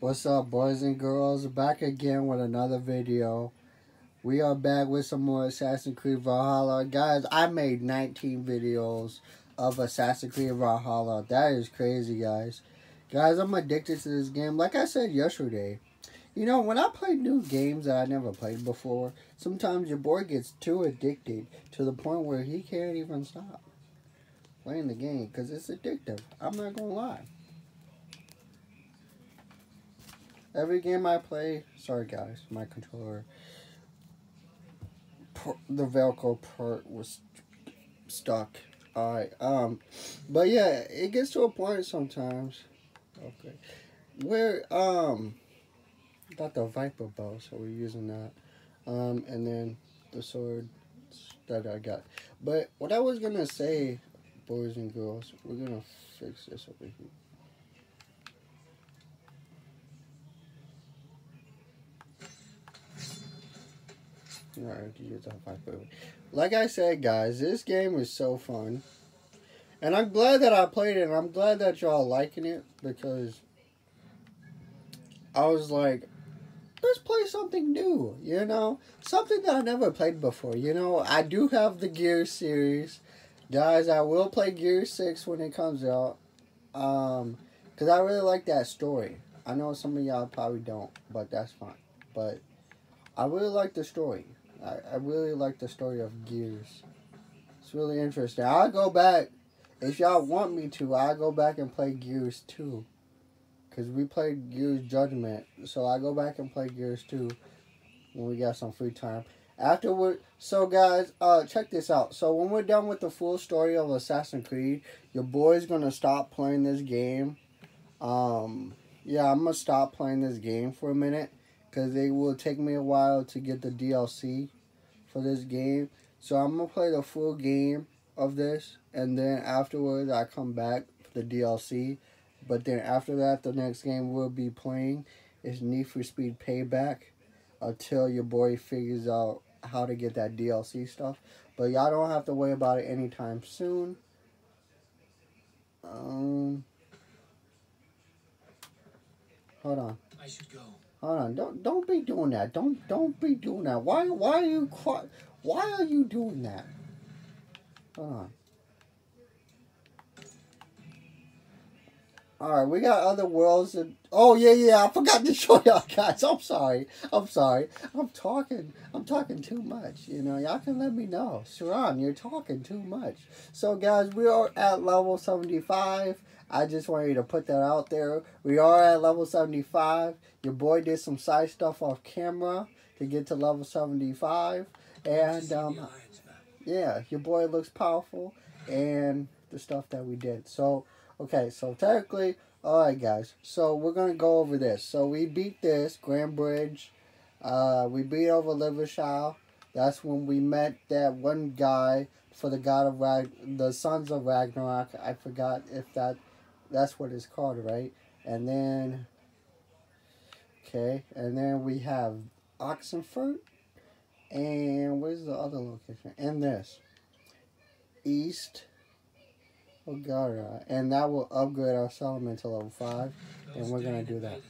What's up, boys and girls? Back again with another video. We are back with some more Assassin's Creed Valhalla. Guys, I made 19 videos of Assassin's Creed Valhalla. That is crazy, guys. Guys, I'm addicted to this game. Like I said yesterday, you know, when I play new games that I never played before, sometimes your boy gets too addicted to the point where he can't even stop playing the game because it's addictive. I'm not going to lie. Every game I play, sorry guys, my controller, the Velcro part was stuck. Alright, um, but yeah, it gets to a point sometimes, okay, where, um, got the Viper bow, so we're using that. Um, and then the sword that I got. But what I was gonna say, boys and girls, we're gonna fix this over here. That Viper. Like I said, guys, this game is so fun. And I'm glad that I played it, and I'm glad that y'all liking it, because I was like, let's play something new, you know? Something that I never played before, you know? I do have the Gear series. Guys, I will play Gear 6 when it comes out. Um, because I really like that story. I know some of y'all probably don't, but that's fine. But I really like the story. I, I really like the story of Gears. It's really interesting. I'll go back. If y'all want me to, I'll go back and play Gears 2. Because we played Gears Judgment. So I go back and play Gears 2 when we got some free time. Afterward, so guys, uh, check this out. So when we're done with the full story of Assassin's Creed, your boy's gonna stop playing this game. Um, yeah, I'm gonna stop playing this game for a minute because it will take me a while to get the DLC for this game. So I'm gonna play the full game of this, and then afterwards I come back for the DLC. But then after that, the next game we'll be playing is Need for Speed Payback until your boy figures out how to get that DLC stuff. But y'all don't have to worry about it anytime soon. Um, hold on. I should go. Hold on. Don't don't be doing that. Don't don't be doing that. Why why are you why are you doing that? Hold on. Alright, we got other worlds and oh yeah yeah I forgot to show y'all guys. I'm sorry. I'm sorry. I'm talking I'm talking too much. You know, y'all can let me know. Sharon, you're talking too much. So guys, we are at level 75. I just want you to put that out there. We are at level 75. Your boy did some side stuff off camera to get to level 75. And um yeah, your boy looks powerful and the stuff that we did. So Okay, so technically, alright guys, so we're going to go over this. So we beat this, Grand Bridge, uh, we beat over Livershall. That's when we met that one guy for the God of Rag, the Sons of Ragnarok. I forgot if that, that's what it's called, right? And then, okay, and then we have Oxenfurt, and where's the other location? And this, East Ogara, and that will upgrade our settlement to level 5, and we're going to do that.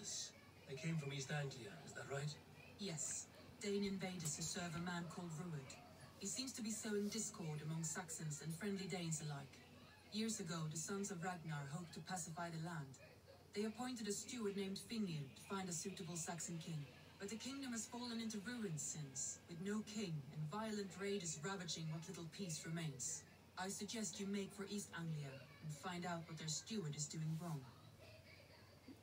They came from East Anglia, is that right? Yes. Dane invaders who serve a man called Ruud. He seems to be sowing discord among Saxons and friendly Danes alike. Years ago, the Sons of Ragnar hoped to pacify the land. They appointed a steward named Finnr to find a suitable Saxon king. But the kingdom has fallen into ruins since, with no king and violent raiders ravaging what little peace remains. I suggest you make for East Anglia and find out what their steward is doing wrong.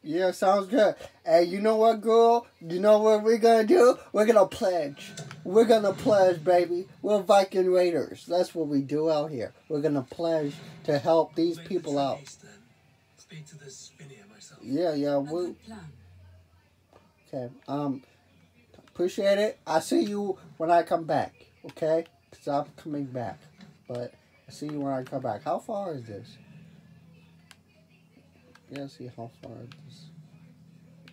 Yeah, sounds good. Hey, you know what, girl? You know what we're gonna do? We're gonna pledge. We're gonna pledge, baby. We're Viking Raiders. That's what we do out here. We're gonna pledge to help these people out. To this myself. Yeah, yeah. We. Okay. Um. Appreciate it. I see you when I come back. Okay. Cause I'm coming back. But. I see you when I come back. How far is this? Yeah, see how far this.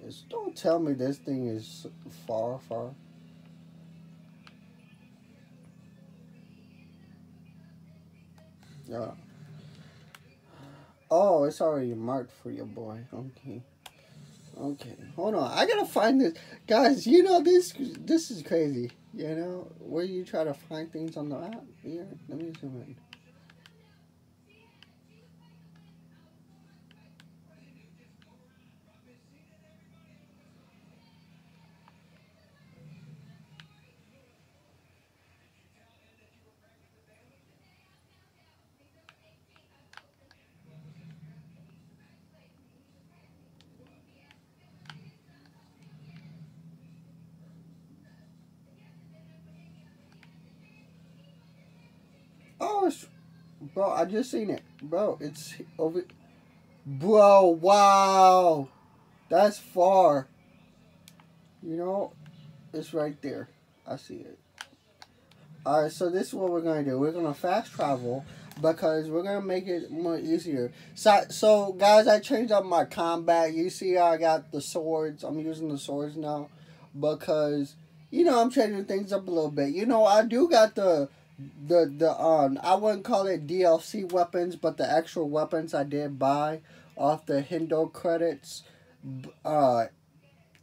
is. don't tell me this thing is far, far. Yeah. Oh, it's already marked for your boy. Okay. Okay, hold on. I gotta find this, guys. You know this. This is crazy. You know where you try to find things on the app. Here, let me zoom in. Bro, I just seen it, bro. It's over, bro. Wow, that's far. You know, it's right there. I see it. All right, so this is what we're gonna do. We're gonna fast travel because we're gonna make it more easier. So, so guys, I changed up my combat. You see, I got the swords. I'm using the swords now because you know I'm changing things up a little bit. You know, I do got the the the um I wouldn't call it DLC weapons, but the actual weapons I did buy off the Hindo credits. Uh,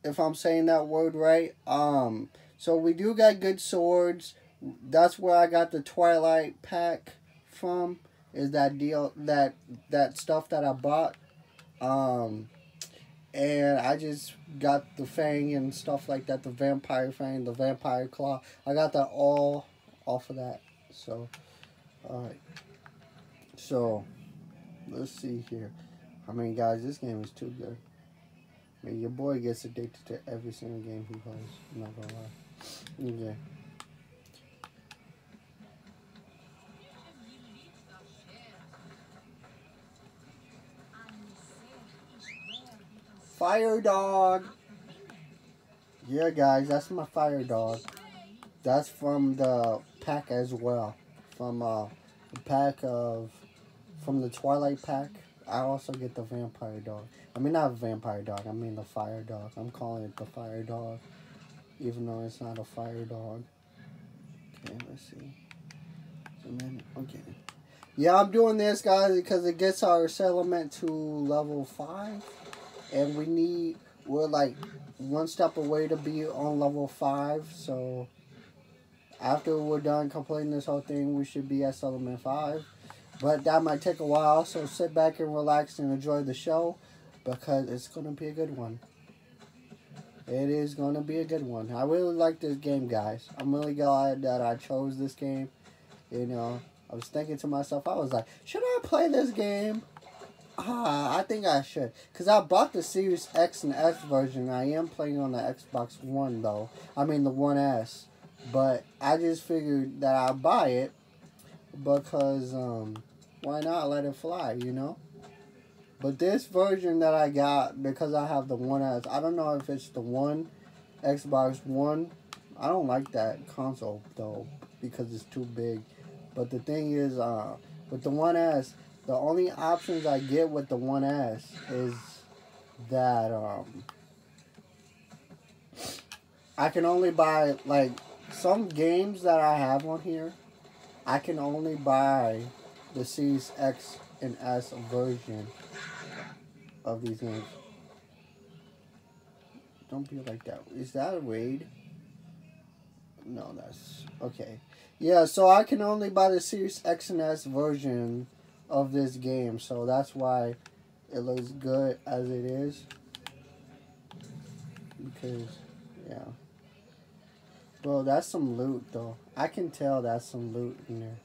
if I'm saying that word right. Um, so we do got good swords. That's where I got the Twilight pack from. Is that deal that that stuff that I bought. Um, and I just got the fang and stuff like that. The vampire fang, the vampire claw. I got that all off of that. So, alright. So, let's see here. I mean, guys, this game is too good. I mean, your boy gets addicted to every single game he plays. I'm not gonna lie. Okay. Fire dog. Yeah, guys, that's my fire dog. That's from the pack as well. From uh, pack of, from the Twilight pack. I also get the vampire dog. I mean, not vampire dog. I mean the fire dog. I'm calling it the fire dog, even though it's not a fire dog. Okay, let's see. Okay. Yeah, I'm doing this, guys, because it gets our settlement to level five, and we need we're like one step away to be on level five. So after we're done completing this whole thing, we should be at settlement five. But that might take a while, so sit back and relax and enjoy the show because it's going to be a good one. It is going to be a good one. I really like this game, guys. I'm really glad that I chose this game. You know, I was thinking to myself, I was like, should I play this game? Ah, I think I should. Because I bought the Series X and S version. I am playing on the Xbox One, though. I mean, the One S. But I just figured that I'd buy it because, um, why not let it fly, you know? But this version that I got, because I have the One S, I don't know if it's the One, Xbox One. I don't like that console, though, because it's too big. But the thing is, uh, with the One S, the only options I get with the One S is that, um, I can only buy, like, some games that I have on here, I can only buy the Series X and S version of these games. Don't be like that. Is that a raid? No, that's okay. Yeah, so I can only buy the Series X and S version of this game, so that's why it looks good as it is. Because, yeah. Bro, that's some loot, though. I can tell that's some loot in there.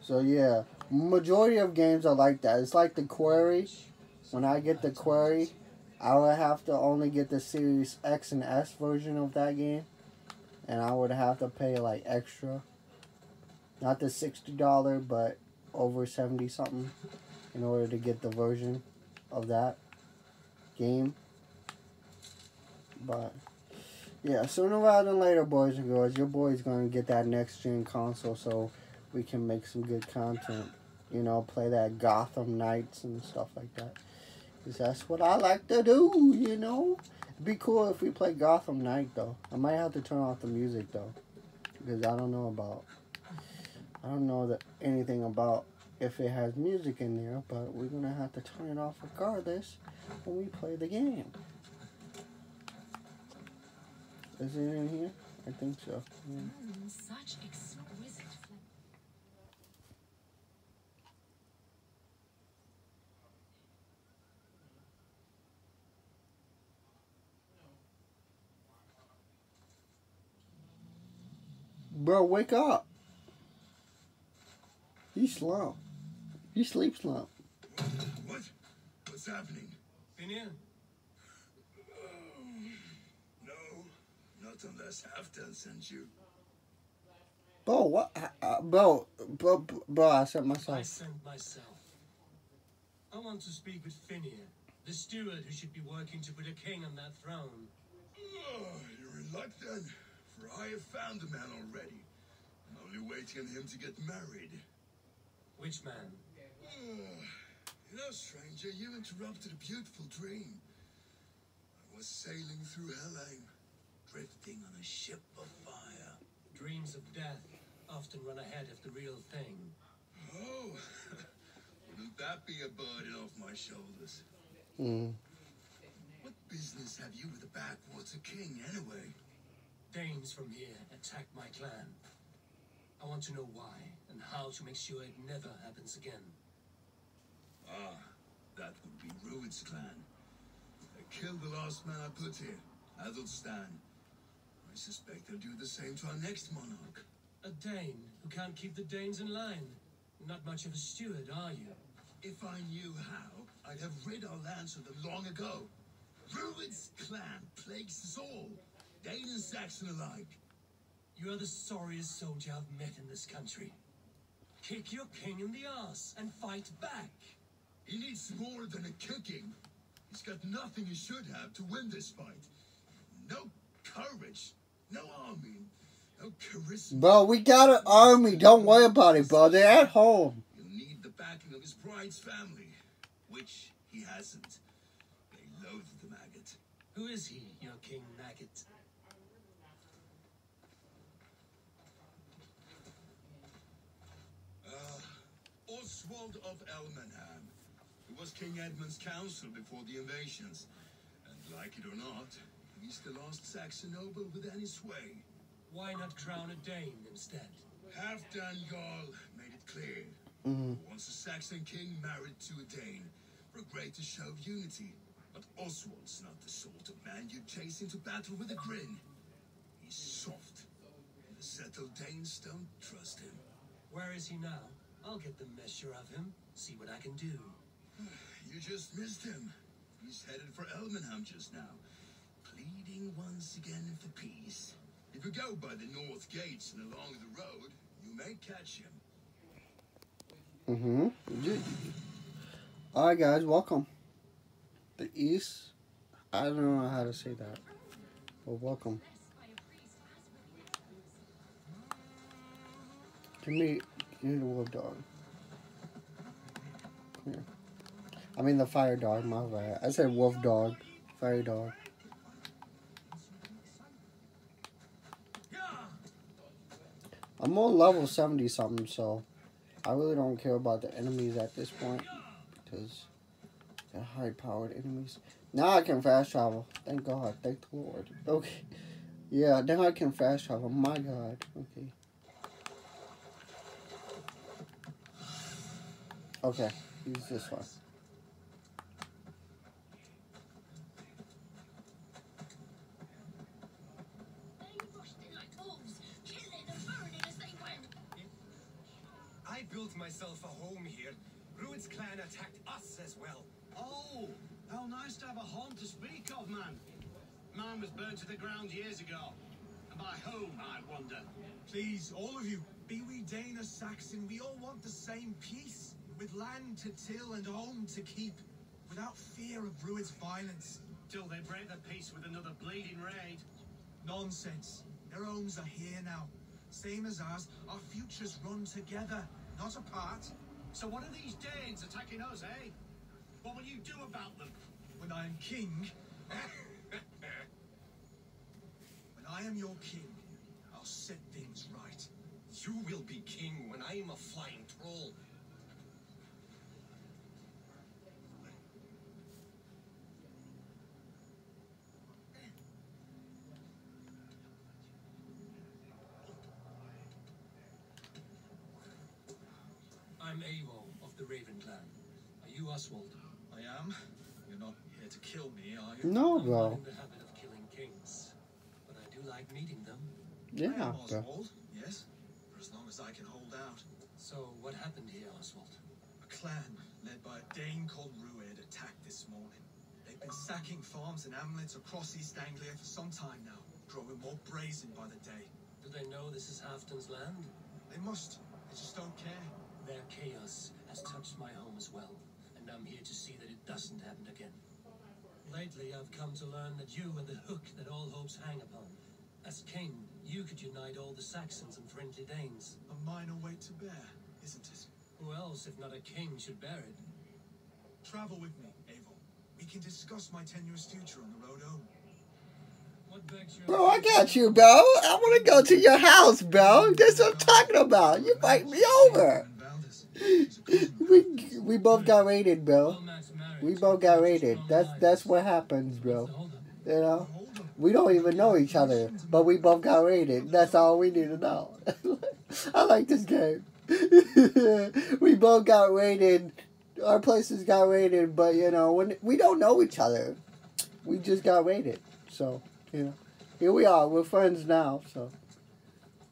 So, yeah. Majority of games are like that. It's like the Quarry. When I get the Quarry, I would have to only get the Series X and S version of that game. And I would have to pay, like, extra. Not the $60, but over 70 something in order to get the version of that game. But yeah, sooner rather than later, boys and girls, your boy's gonna get that next gen console so we can make some good content. You know, play that Gotham Knights and stuff like that. Cause that's what I like to do. You know, It'd be cool if we play Gotham Knight though. I might have to turn off the music though, because I don't know about. I don't know that anything about if it has music in there, but we're gonna have to turn it off regardless when we play the game. Is it in here? I think so. Yeah. Mm, such exquisite. Bro, wake up. He slump. He sleep slump. What? What's happening? Finnr? No, not unless Halfdan sent you. Bro, what? uh, Uh, bro, bro, bro, I sent I myself. sent myself. I want to speak with Finnr, the steward who should be working to put a king on that throne. Oh, you're in luck then, for I have found the man already. I'm only waiting on him to get married. Which man? Oh, you know, stranger, you interrupted a beautiful dream. I was sailing through Helheim, drifting on a ship of fire. Dreams of death often run ahead of the real thing. Oh, wouldn't that be a burden off my shoulders? Mm. What business have you with the backwater king, anyway? Danes from here attack my clan. I want to know why and how to make sure it never happens again. Ah, that would be Rued's clan. They killed the last man I put here, Adelstan. I suspect they'll do the same to our next monarch. A Dane who can't keep the Danes in line. Not much of a steward, are you? If I knew how, I'd have rid our lands of them long ago. Rued's clan plagues us all, Dane and Saxon alike. You are the sorriest soldier I've met in this country. Kick your king in the ass and fight back. He needs more than a kicking. He's got nothing he should have to win this fight. No courage, no army, no charisma. Bro, we got an army. Don't worry about it, bro. They're at home. He'll need the backing of his bride's family, which he hasn't. They loathe the maggot. Who is he, your King Maggot? Uh, Oswald of Elmenham, who was King Edmund's counsel before the invasions. And like it or not, he's the last Saxon noble with any sway. Why not crown a Dane instead? Halfdan Jarl made it clear. Mhm. Once a Saxon king married to a Dane for a greater show of unity. But Oswald's not the sort of man you chase into battle with a grin. He's soft. And the settled Danes don't trust him. Where is he now? I'll get the measure of him, see what I can do. You just missed him. He's headed for Elmenham just now, pleading once again for peace. If you go by the north gates and along the road, you may catch him. Mm-hmm. Alright, guys, welcome. The East. I don't know how to say that. But welcome. Give me, give me the wolf dog. Come here. I mean the fire dog, my bad. I said wolf dog. Fire dog. I'm on level 70 something, so I really don't care about the enemies at this point because they're high powered enemies. Now I can fast travel. Thank God. Thank the Lord. Okay. Yeah, now I can fast travel. My God. Okay. Okay. Use this one. Myself a home here. Rued's clan attacked us as well. Oh, how nice to have a home to speak of, man. Mine was burned to the ground years ago. And by whom, I wonder? Please, all of you, be we Dane or Saxon, we all want the same peace. With land to till and home to keep. Without fear of Rued's violence. Till they break the peace with another bleeding raid. Nonsense. Their homes are here now. Same as ours. Our futures run together, not apart. So what are these Danes attacking us, eh? What will you do about them? When I am king. when I am your king, I'll set things right. You will be king when I am a flying troll. I'm Eivor of the Raven Clan. Are you Oswald? I am. You're not here to kill me, are you? No, I'm not bro. in the habit of killing kings, but I do like meeting them. I Yeah, am bro. Oswald, yes. For as long as I can hold out. So, what happened here, Oswald? A clan led by a Dane called Rued attacked this morning. They've been sacking farms and hamlets across East Anglia for some time now, growing more brazen by the day. Do they know this is Halfdan's land? They must. They just don't care. Their chaos has touched my home as well, and I'm here to see that it doesn't happen again. Lately, I've come to learn that you are the hook that all hopes hang upon. As king, you could unite all the Saxons and friendly Danes. A minor weight to bear, isn't it? Who else, if not a king, should bear it? Travel with me, Eivor. We can discuss my tenuous future on the road home. What begs your Bro, I got you, bro. I want to go to your house, bro. That's what I'm talking about. You fight me over. We we both got raided, bro. We both got raided. That's that's what happens, bro. You know, we don't even know each other, but we both got raided. That's all we need to know. I like this game. we both got raided. Our places got raided, but you know, when we don't know each other, we just got raided. So you know, here we are. We're friends now. So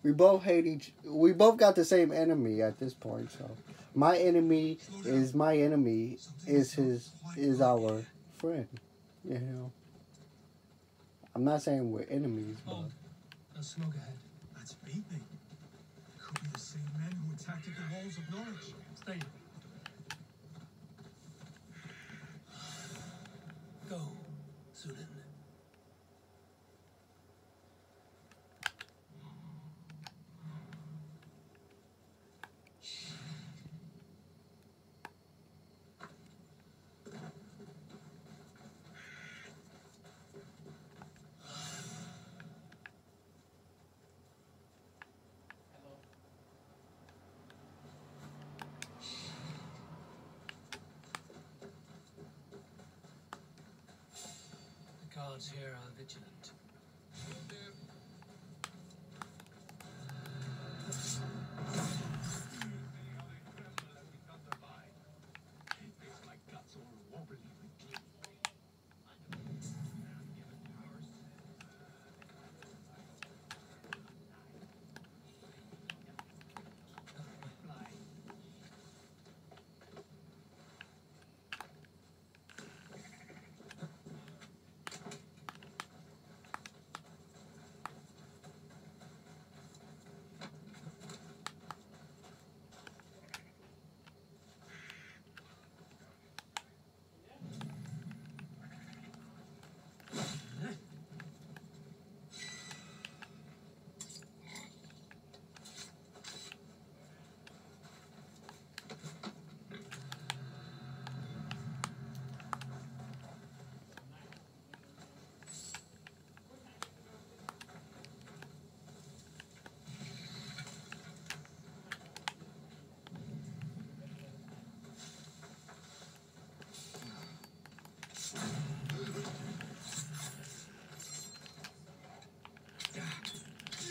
we both hate each. We both got the same enemy at this point. So my enemy is my enemy is his is our friend. You know. I'm not saying we're enemies, but Oh, a. That's me. Could be the same men who attacked at the walls of Norwich. Stay. Go, Sudan. The guards here are vigilant.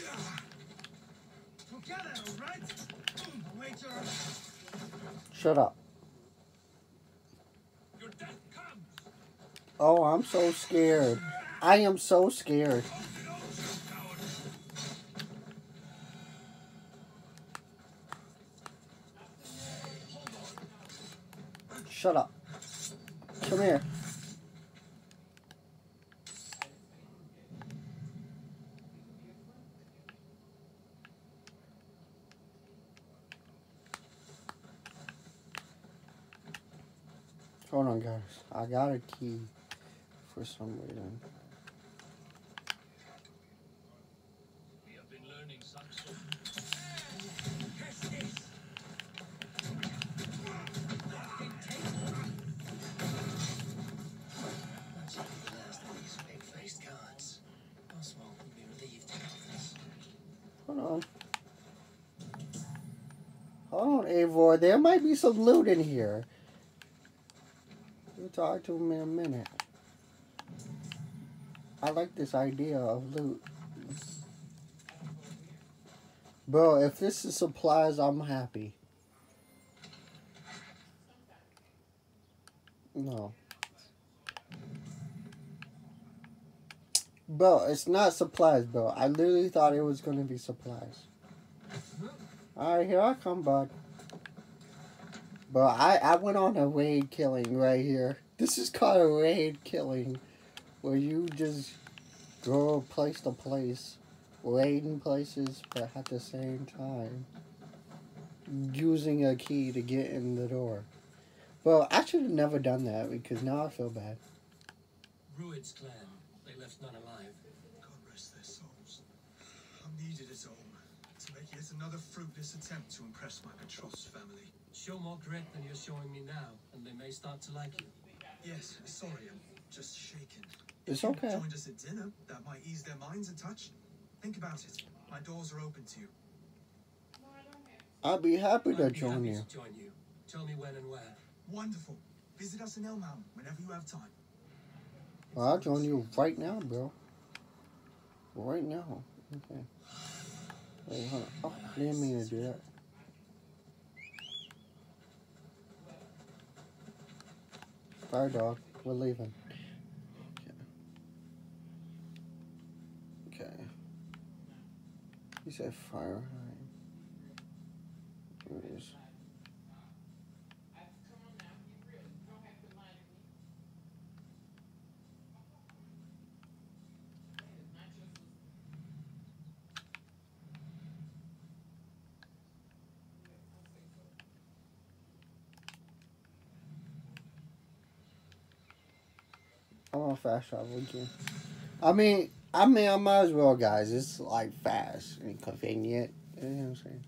Together, all right? Await your shut up. Oh, I'm so scared. I am so scared. I got a key for some reason. We have been learning Saxon. Let's see the last of these pig-faced guards. Oswald will be relieved to know this. Hold on. Hold on, Eivor. There might be some loot in here. Talk to him in a minute. I like this idea of loot. Bro, if this is supplies, I'm happy. No. Bro, it's not supplies, bro. I literally thought it was gonna be supplies. Alright, here I come, bud. Bro, I, I went on a raid killing right here. This is called a raid killing. Where you just go place to place. Raiding places, but at the same time. Using a key to get in the door. Well, I should have never done that because now I feel bad. Rued's clan. They left none alive. God rest their souls. I'm needed at home to make yet another fruitless attempt to impress my betrothed family. Show more grit than you're showing me now, and they may start to like you. Yes, sorry, I'm just shaken. It's If you okay. joined us at dinner, that might ease their minds a touch. Think about it. My doors are open to you. I'd be happy to I'd be join happy you. to join you. Tell me when and where. Wonderful. Visit us in Elmham whenever you have time. Well, I'll join you right now, bro. Right now. Okay. Wait, hold on. Oh, didn't mean to do that. Fire dog, we're leaving. Okay. Okay. He said fire. Here it is. Fast travel again. I mean, I mean, I might as well, guys. It's like fast and convenient. You know what I'm saying?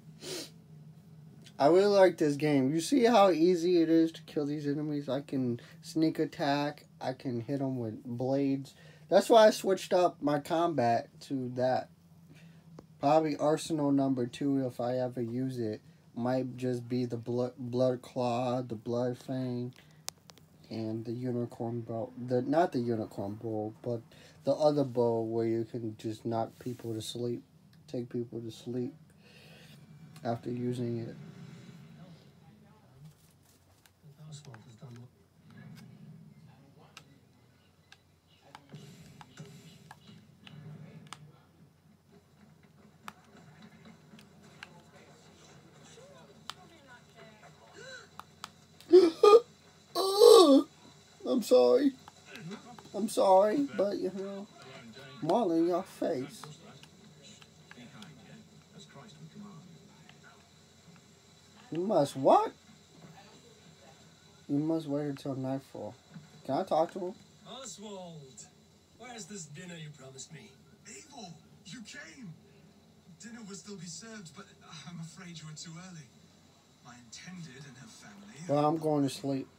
I really like this game. You see how easy it is to kill these enemies? I can sneak attack. I can hit them with blades. That's why I switched up my combat to that. Probably Arsenal number two, if I ever use it, might just be the blood, blood claw, the blood fang, and the unicorn bow. The not the unicorn bow, but the other bow where you can just knock people to sleep, take people to sleep after using it. If Oswald has done what Oh, I'm sorry. I'm sorry, but you know, Marlon, your face. As Christ would. You must what? You must wait until nightfall. Can I talk to him? Oswald! Where's this dinner you promised me? Abel, you came. Dinner will still be served, but I'm afraid you were too early. My intended and her family. Well, I'm going to sleep.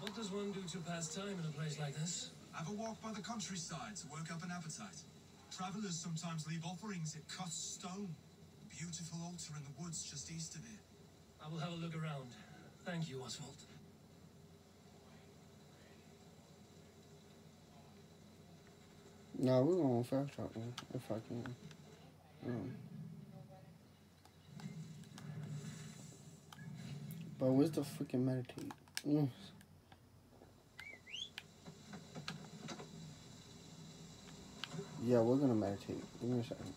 What does one do to pass time in a place like this? Have a walk by the countryside to work up an appetite. Travelers sometimes leave offerings at cut stone. Beautiful altar in the woods just east of here. I will have a look around. Thank you, Oswald. No, we're going fast travel if I can. Um, but where's the freaking meditate? Mm. Yeah, we're gonna meditate. Give me a second.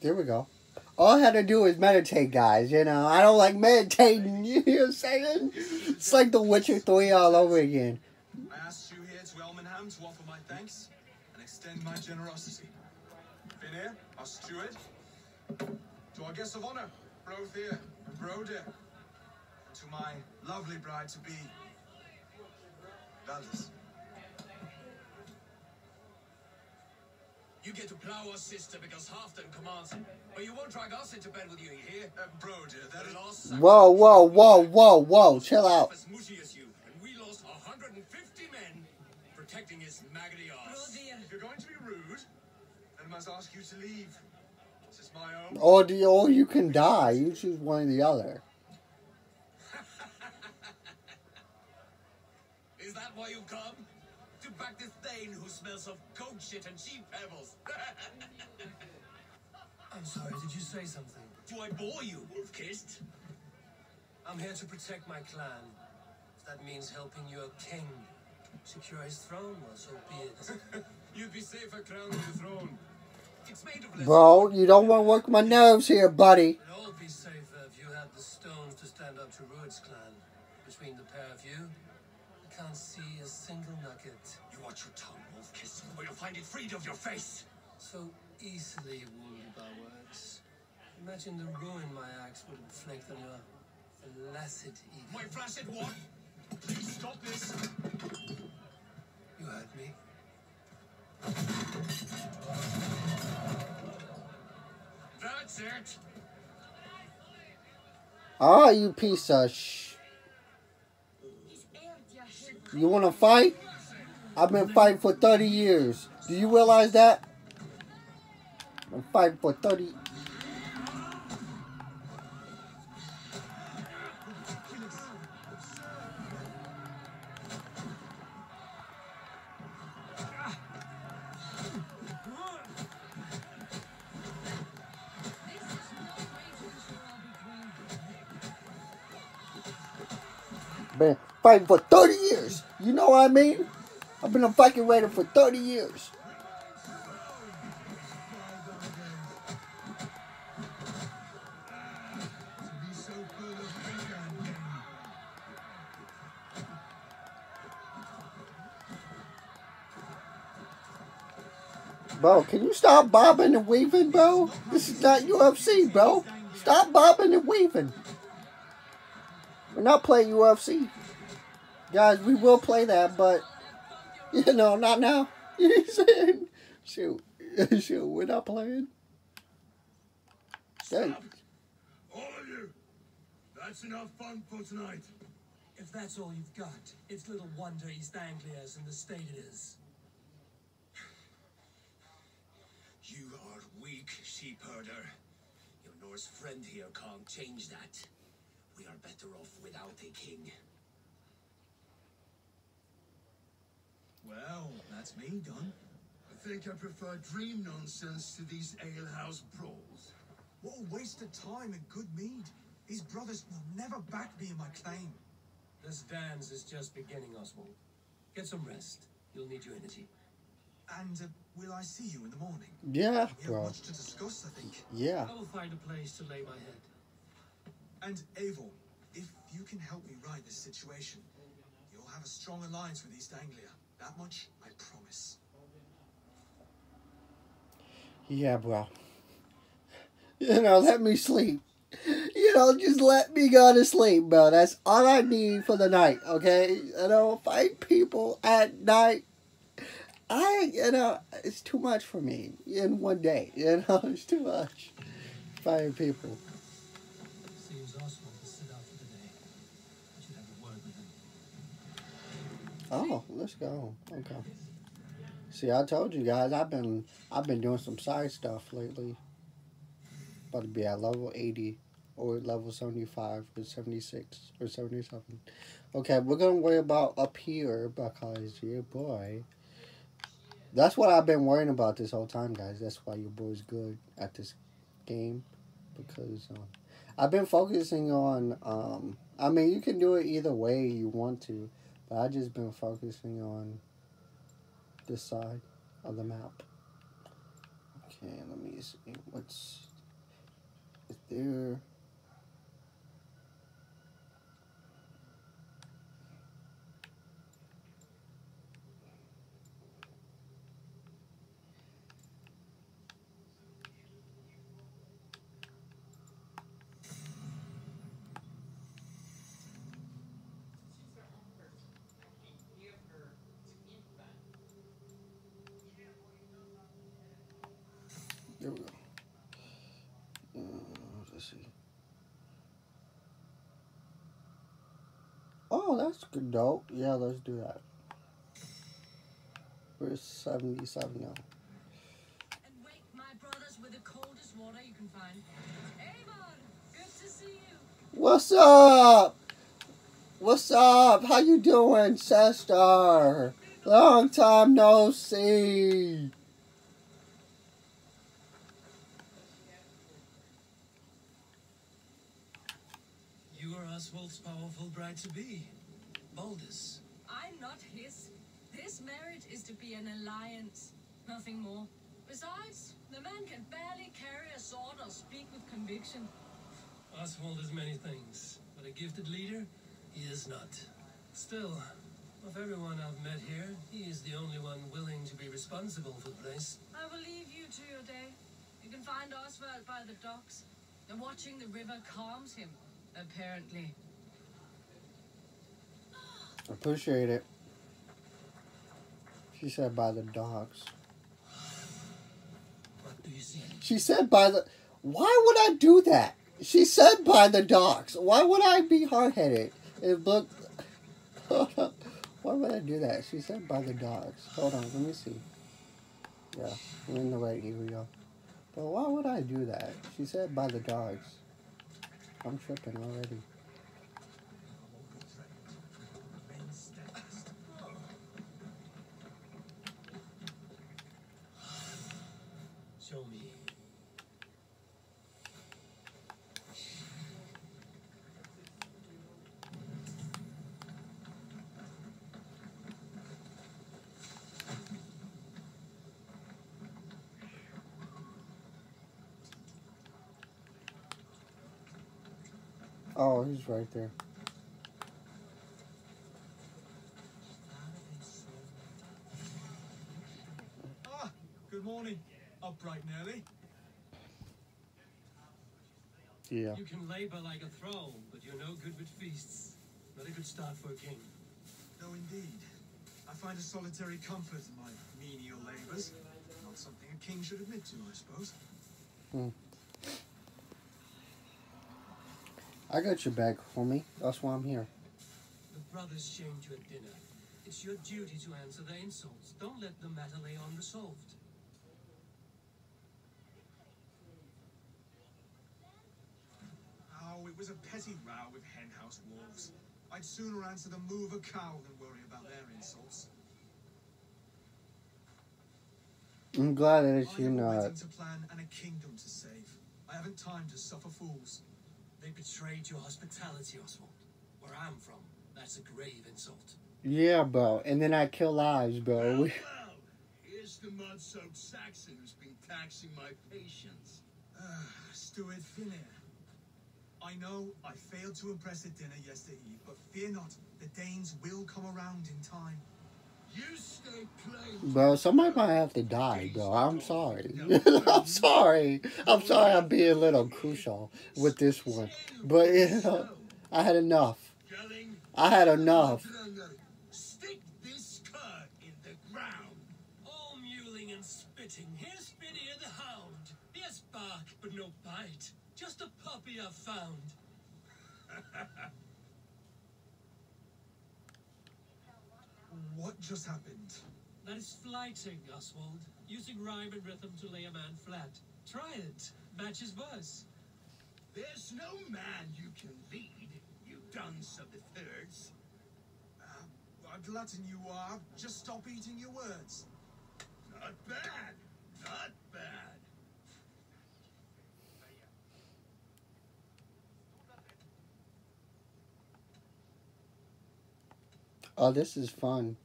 There we go. All I had to do was meditate, guys. You know, I don't like meditating. You know what I'm saying? It's like The Witcher 3 all over again. I asked you here to Elmenham to offer my thanks and extend my generosity. Finnr, our steward, to our guests of honor, Brothir and Broder, to my lovely bride to be, Valdis. You get to plow our sister because Halfdan commands it. But you won't drag us into bed with you, you hear? Uh, Broder, that The is. Whoa, whoa, whoa, whoa, whoa. Chill out. as mushy as you, and we lost and 50 men protecting his maggoty arse. Rodir. If you're going to be rude, then I must ask you to leave. This is my home. Or do or you can die. You choose one or the other. Is that why you've come? To back this Thane who smells of goat shit and sheep pebbles. I'm sorry, did you say something? Do I bore you, wolf-kissed? I'm here to protect my clan. If that means helping your king secure his throne, well, so be it. You'd be safer crowned the throne. It's made of less Bro, you don't want to work my nerves here, buddy. It'd all be safer if you had the stones to stand up to Rued's clan. Between the pair of you, I can't see a single nugget. You watch your tongue, wolf-kissed, or you'll find it freed of your face. So easily wounded by words. Imagine the ruin my axe would inflict on your flaccid ego. My flaccid what? Please stop this. You heard me. That's it. Ah, you piece of sh. You want to fight? I've been fighting for 30 years. Do you realize that? I'm fighting for 30. Been fighting for 30 years. You know what I mean? I've been a Viking Raider for 30 years. Bro, can you stop bobbing and weaving, bro? This is not UFC, bro. Stop bobbing and weaving. We're not playing UFC. Guys, we will play that, but, you know, not now. You know what I'm saying? Shoot. Shoot, we're not playing. Dang. Stop! All of you! That's enough fun for tonight. If that's all you've got, it's little wonder East Anglia's in the state it is. You are weak, sheep herder. Your Norse friend here can't change that. We are better off without a king. Well, that's me done. I think I prefer dream nonsense to these alehouse brawls. What a waste of time and good mead. These brothers will never back me in my claim. This dance is just beginning, Oswald. Get some rest. You'll need your energy. And uh, will I see you in the morning? Yeah, We have bro. much to discuss, I think. Yeah. I will find a place to lay my head. And Eivor, if you can help me right this situation, you'll have a strong alliance with East Anglia. That much I promise. Yeah, bro. You know, let me sleep. You know, just let me go to sleep, bro. That's all I need for the night, okay? You know, fight people at night. I, you know, it's too much for me in one day. You know, it's too much. Fighting people. Seems Oswald is set out for the day. I should have a word with him. Oh, let's go. Okay. See, I told you guys, I've been, I've been doing some side stuff lately. About to be at level 80 or level 75 or 76 or 77. Okay, we're going to worry about up here because your boy. That's what I've been worrying about this whole time, guys. That's why your boy's good at this game. Because um, I've been focusing on. Um, I mean, you can do it either way you want to. But I just been focusing on this side of the map. Okay, let me see. What's. Is there. There we go. Uh, let's see. That's good, dope. Yeah, let's do that. We're 77 now. And wake my brothers with the coldest water you can find. Avon, good to see you. What's up? What's up? How you doing, Cestar? Long time no see. You are Oswald's powerful bride to be, Valdis. I'm not his. This marriage is to be an alliance, nothing more. Besides, the man can barely carry a sword or speak with conviction. Oswald is many things, but a gifted leader, he is not. Still, of everyone I've met here, he is the only one willing to be responsible for the place. I will leave you to your day. You can find Oswald by the docks. And watching the river calms him, apparently. Appreciate it. She said by the dogs. What do you see? She said by the. Why would I do that? She said by the docks. Why would I be hard headed? It looked. Hold up. Why would I do that? She said by the dogs. Hold on, let me see. Yeah, I'm in the right area. But why would I do that? She said by the dogs. I'm tripping already. Show me. Oh, he's right there. Ah, good morning. Up bright and early. Yeah. You can labor like a thrall, but you're no good with feasts. Not a good start for a king. No, indeed. I find a solitary comfort in my menial labors. Not something a king should admit to, I suppose. I got your back, homie. That's why I'm here. The brothers shamed you at dinner. It's your duty to answer their insults. Don't let the matter lay unresolved. Oh, it was a petty row with henhouse wolves. I'd sooner answer the move a cow than worry about their insults. I'm glad that I it's you have a wedding to plan and a kingdom to save. I haven't time to suffer fools. They betrayed your hospitality, Oswald. Where I'm from, that's a grave insult. Yeah, bro. And then I kill lives, bro. Well, well, here's the mud-soaked Saxon who's been taxing my patience. Ah, Steward Finnr. I know I failed to impress at dinner yesterday, but fear not, the Danes will come around in time. Bro, somebody might have to die, bro. I'm sorry. I'm sorry. I'm sorry I'm being a little crucial with this one. But, you know, I had enough. I had enough. Stick this cur in the ground. All mewling and spitting. Here's Finnr the hound. Here's bark, but no bite. Just a puppy I've found. What just happened? That is flyting, Oswald. Using rhyme and rhythm to lay a man flat. Try it. Matches verse. There's no man you can lead, you dunce of the thirds. Uh, a glutton you are. Just stop eating your words. Not bad. Not bad. Oh, this is fun.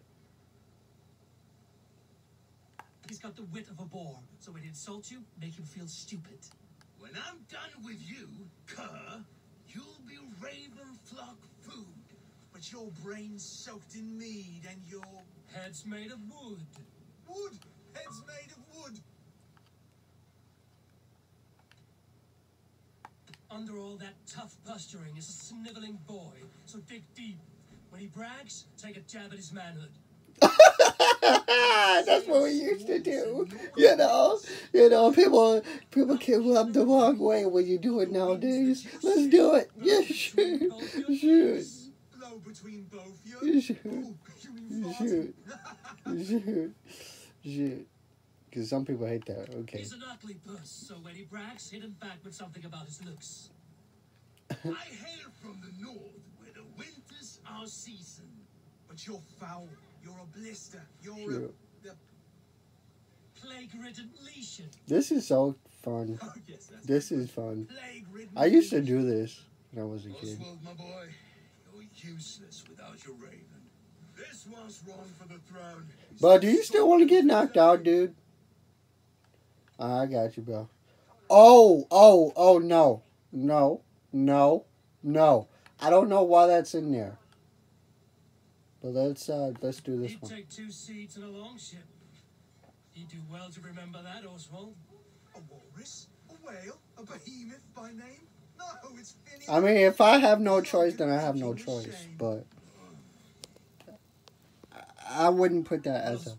He's got the wit of a boar, so when he insults you, make him feel stupid. When I'm done with you, cur, you'll be raven flock food. But your brain's soaked in mead and your Head's made of wood. wood. Head's made of wood. Under all that tough posturing is a sniveling boy, so dig deep. When he brags, take a jab at his manhood. That's what we used to do. You know, you know, people people can rub the wrong way when you do it nowadays. Let's do it. Yeah, shoot, shoot. Blow, but between both you. You should. Ooh, you mean You farting? should. Shoot. Shoot. Because some people hate that. Okay. He's an ugly puss, so when he brags, hit him back with something about his looks. I hail from the north, where the winters are season. But you're foul. You're a blister. You're Shoot. a. Plague-ridden lesion. This is so fun. oh, yes, This is fun. I used to do this when I was a kid. Oswald, my boy, you're useless without your raven. This one's wrong for the throne. But do you still want to get knocked out, dude? Ah, I got you, bro. Oh, oh, oh, no. No, no, no. I don't know why that's in there. But let's uh let's do this He'd one. take two seats in a longship. You'd do well to remember that, Oswald. A walrus? A whale? A behemoth by name? No, it's Phineas. I mean, if I have no choice, then I have no choice. But I- I wouldn't put that as a.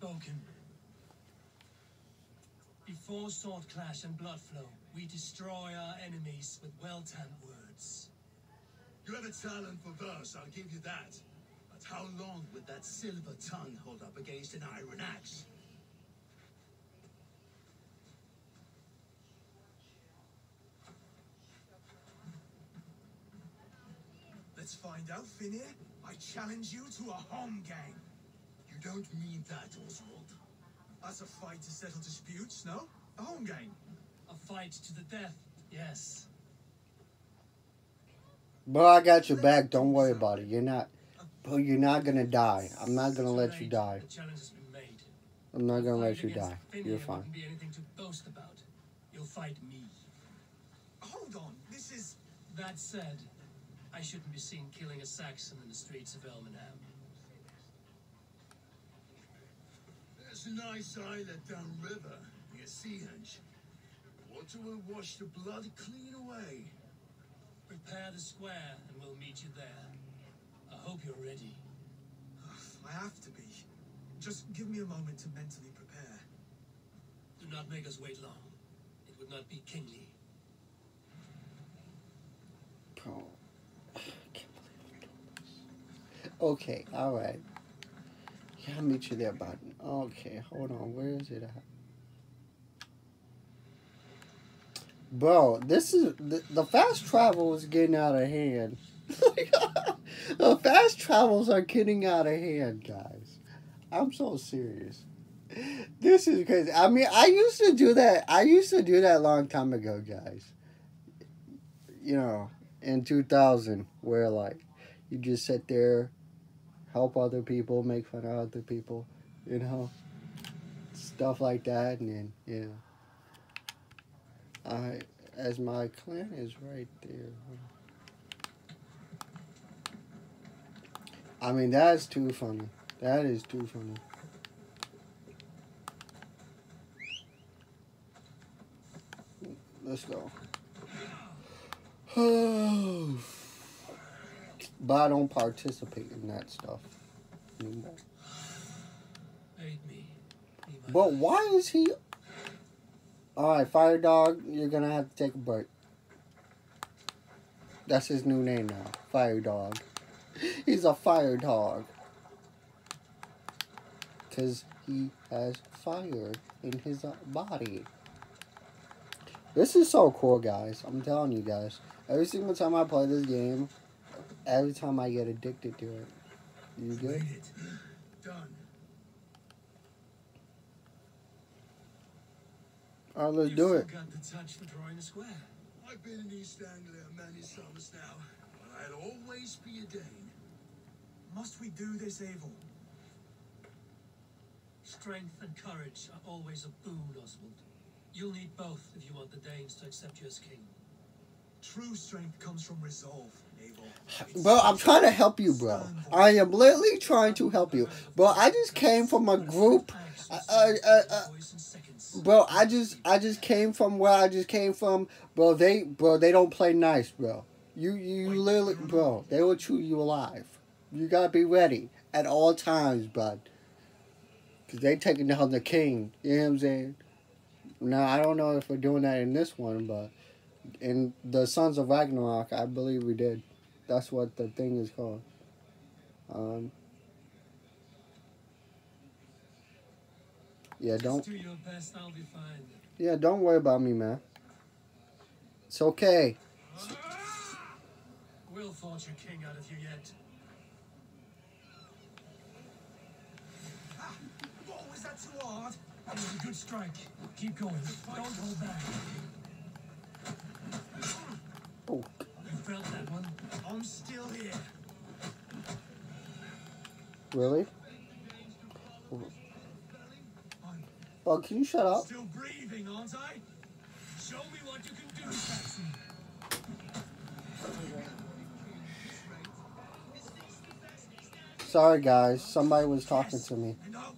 Before sword clash and blood flow, we destroy our enemies with well-timed words. You have a talent for verse, I'll give you that. But how long would that silver tongue hold up against an iron axe? Let's find out, Finnr. I challenge you to a holmgang. You don't mean that, Oswald. That's a fight to settle disputes, no? A holmgang. A fight to the death, yes. Bro, I got your back. Don't worry about it. You're not. Bro, you're not gonna die. I'm not gonna let you die. The challenge has been made. I'm not gonna let you die. Finnr You're fine. Wouldn't be anything to boast about. You'll fight me. Hold on. This is. That said, I shouldn't be seen killing a Saxon in the streets of Elmenham. There's a nice islet downriver near Seahenge. Water will wash the blood clean away. Prepare the square and we'll meet you there. I hope you're ready. I have to be. Just give me a moment to mentally prepare. Do not make us wait long. It would not be kingly. Bro. I can't believe we're doing this. Okay, alright. Yeah, I'll meet you there, button. Okay, hold on. Where is it at? Bro, this is the, the fast travel is getting out of hand. the fast travels are getting out of hand, guys. I'm so serious. This is crazy. I mean, I used to do that. I used to do that a long time ago, guys. You know, in 2000, where like you just sit there, help other people, make fun of other people, you know, stuff like that, and then yeah. I, as my clan is right there. I mean, that's too funny. That is too funny. Let's go. but I don't participate in that stuff anymore. Aid me. Be my But why is he? All right, Fire Dog, you're gonna have to take a break. That's his new name now, Fire Dog. He's a fire dog. Cause he has fire in his uh, body. This is so cool, guys. I'm telling you guys. Every single time I play this game, every time I get addicted to it. You good? Made it. Done. All right, let's You've do it. got touch for drawing square. I've been in East Anglia many summers now, but I'll always be a Dane. Must we do this, Abel? Strength and courage are always a boon, Oswald. You'll need both if you want the Danes to accept you as king. True strength comes from resolve, Abel. Bro, I'm trying to help you, bro. I am literally trying to help you. Bro, I just came from a group. Uh, uh, uh, uh, Voice in seconds. bro, I just I just came from where I just came from. Bro, they bro, they don't play nice, bro. You you literally bro, they will chew you alive. You gotta be ready at all times, bud. Cause they taking down the king. You know what I'm saying? Now I don't know if we're doing that in this one, but in the Sons of Ragnarok, I believe we did. That's what the thing is called. Um. Yeah, don't. Just do your best, I'll be fine. Yeah, don't worry about me, man. It's okay. We'll forge your king out of you yet. Whoa, was that too It was a good strike. Keep going. Don't hold back. Oh, You felt that one? I'm still here. really? Oh, can you shut up? still breathing, aren't I? Show me what you can do, Saxon. Sorry, guys. Somebody was talking to me. And I'll,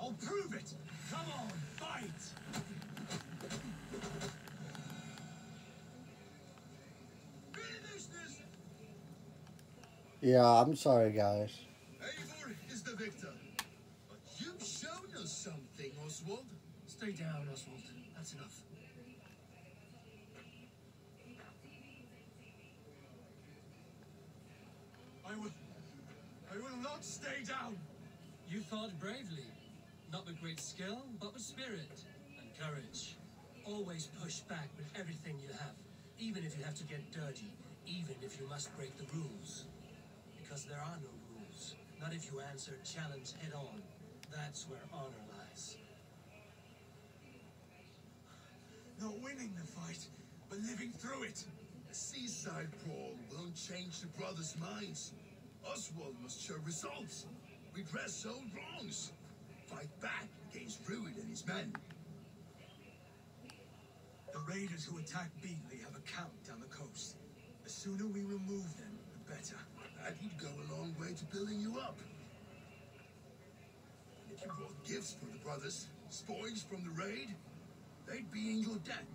I'll prove it. Come on, fight. Yeah, I'm sorry, guys. Eivor is the victor. But you've shown us something, Oswald. Stay down, Oswald. That's enough. I will. I will not stay down. You fought bravely. Not with great skill, but with spirit and courage. Always push back with everything you have, even if you have to get dirty, even if you must break the rules. Because there are no rules. Not if you answer challenge head on. That's where honor lies. Not winning the fight, but living through it. A seaside brawl won't change the brothers' minds. Oswald must show results. Redress old wrongs. Fight back against Rued and his men. The raiders who attacked Beatley have a camp down the coast. The sooner we remove them, the better. That would go a long way to building you up. And if you brought gifts for the brothers, spoils from the raid, they'd be in your debt.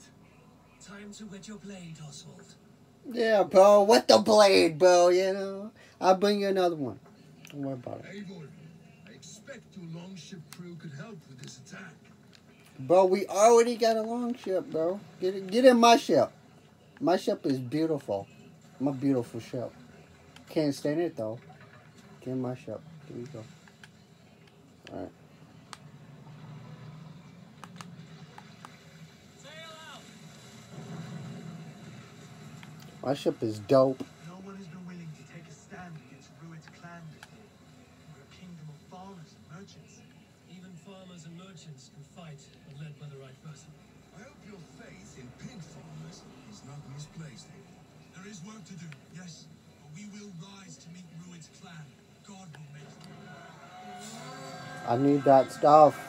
Time to wet your blade, Oswald. Yeah, bro. What the blade, bro? You know, I'll bring you another one. Don't worry about it, Eivor, Expect your longship crew could help with this attack. bro. We already got a long ship, bro. Get it, get in my ship. My ship is beautiful. My beautiful ship. Can't stand it though. Get in my ship. Here we go. All right. Sail out! My ship is dope. No one has been willing to take a stand against Rued's clan before. We're a kingdom of farmers and merchants. Even farmers and merchants can fight when led by the right person. I hope your faith in pig farmers is not misplaced. There is work to do, yes, but we will rise to meet Rued's clan. God will make it. I need that stuff.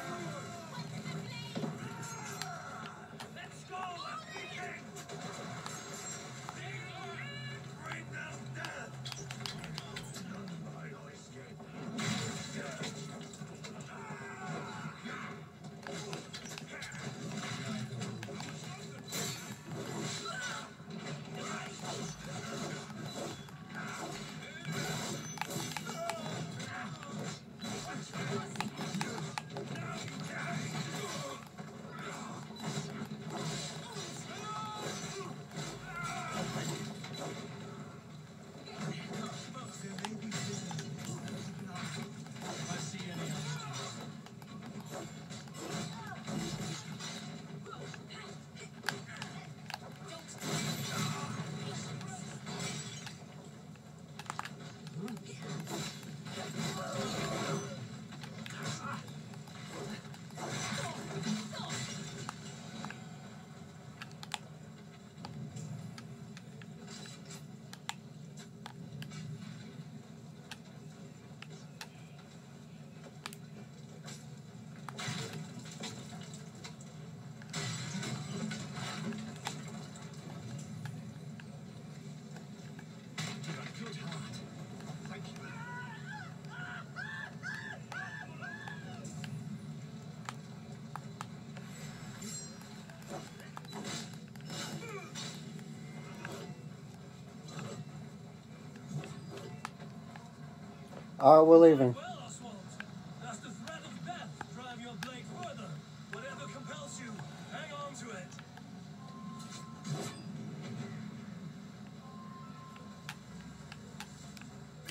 Alright, we're leaving.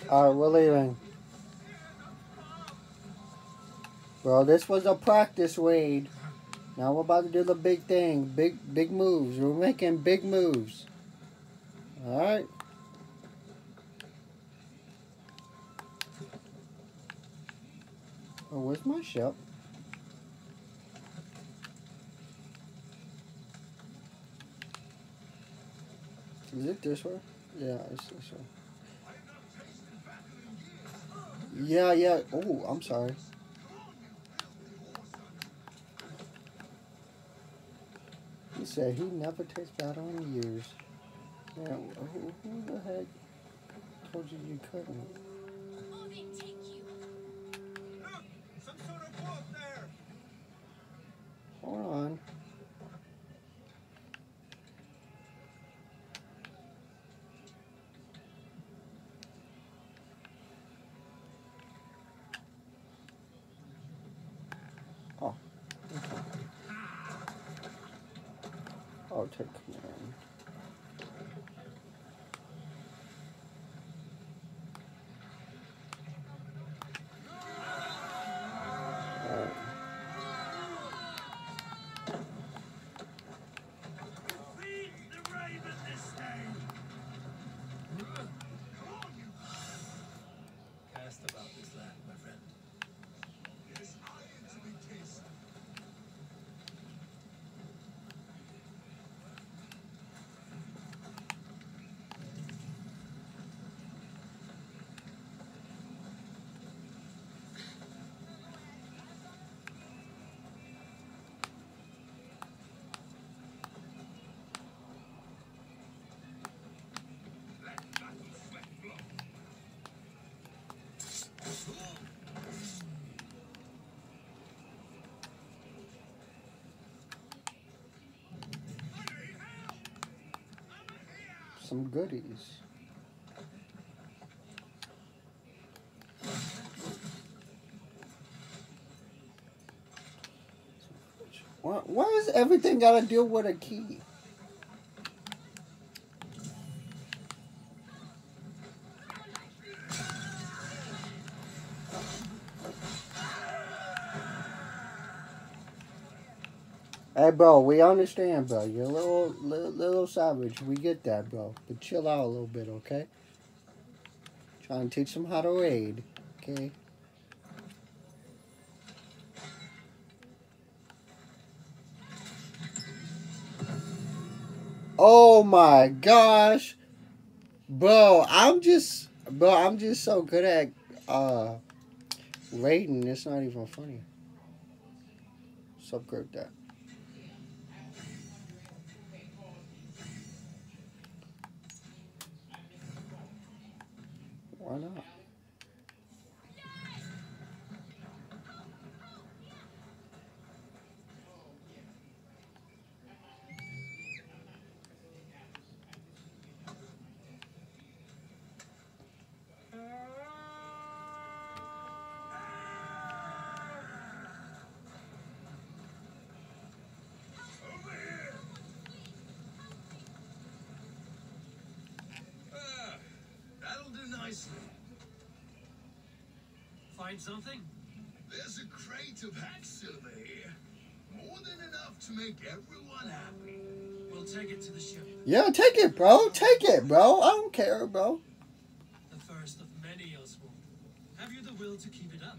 Alright, we're leaving. Well, this was a practice raid. Now we're about to do the big thing. Big, big moves. We're making big moves. Alright. Oh, where's my ship? Is it this way? Yeah, it's this way. Yeah, yeah. Oh, I'm sorry. He said he never takes battle in years. Yeah, who, who the heck told you you couldn't? Some goodies. Why, why is everything got to deal with a key? Hey, bro, we understand, bro. You're a little, little, little savage. We get that, bro. But chill out a little bit, okay? Trying to teach them how to raid, okay? Oh my gosh, bro! I'm just, bro. I'm just so good at uh raiding. It's not even funny. Subgroup that. Why not? Ah, that'll do nicely. Find something? There's a crate of hack silver here. More than enough to make everyone happy. We'll take it to the ship. Yeah, take it, bro. Take it, bro. I don't care, bro. The first of many, Oswald. Have you the will to keep it up?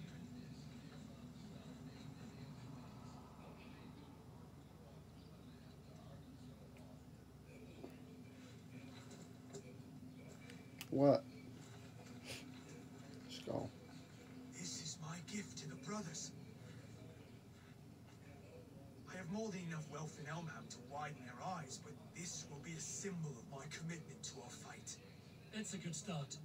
What? Let's go. This is my gift to the brothers. I have more enough Elmham to widen their eyes, but this will be a symbol of my commitment to our fight. It's a good start.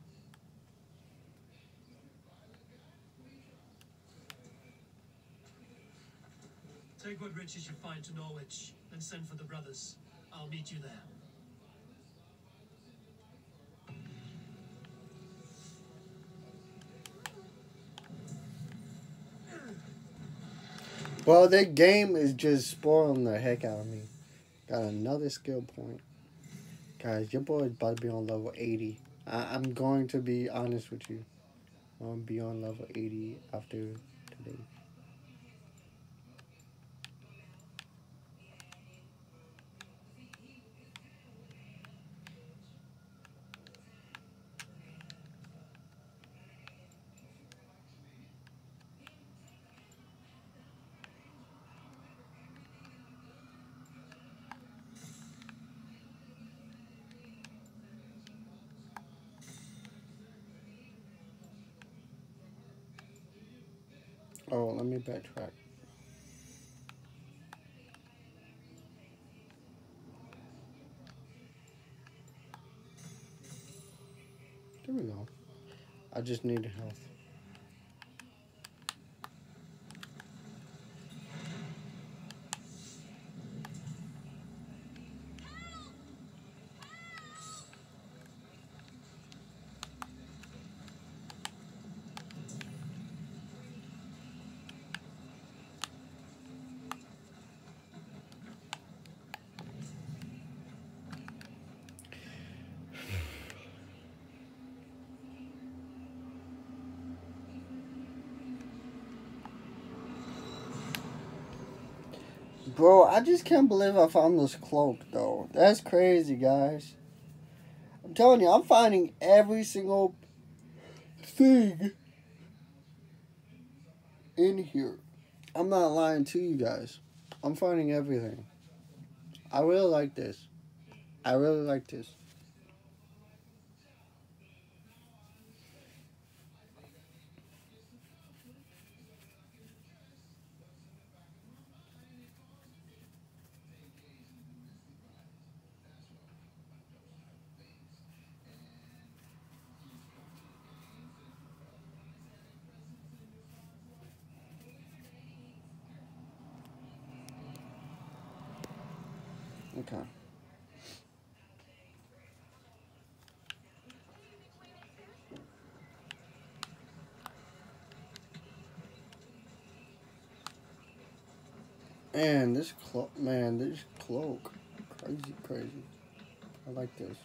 Take what riches you find to Norwich and send for the brothers. I'll meet you there. Bro, that game is just spoiling the heck out of me. Got another skill point. Guys, your boy is about to be on level 80. I- I'm going to be honest with you. I'm going to be on level 80 after today. Oh, let me backtrack. There we go. I just need health. Bro, I just can't believe I found this cloak, though. That's crazy, guys. I'm telling you, I'm finding every single thing in here. I'm not lying to you guys. I'm finding everything. I really like this. I really like this. Okay. Man, this cloak, man, this cloak, crazy, crazy. I like this.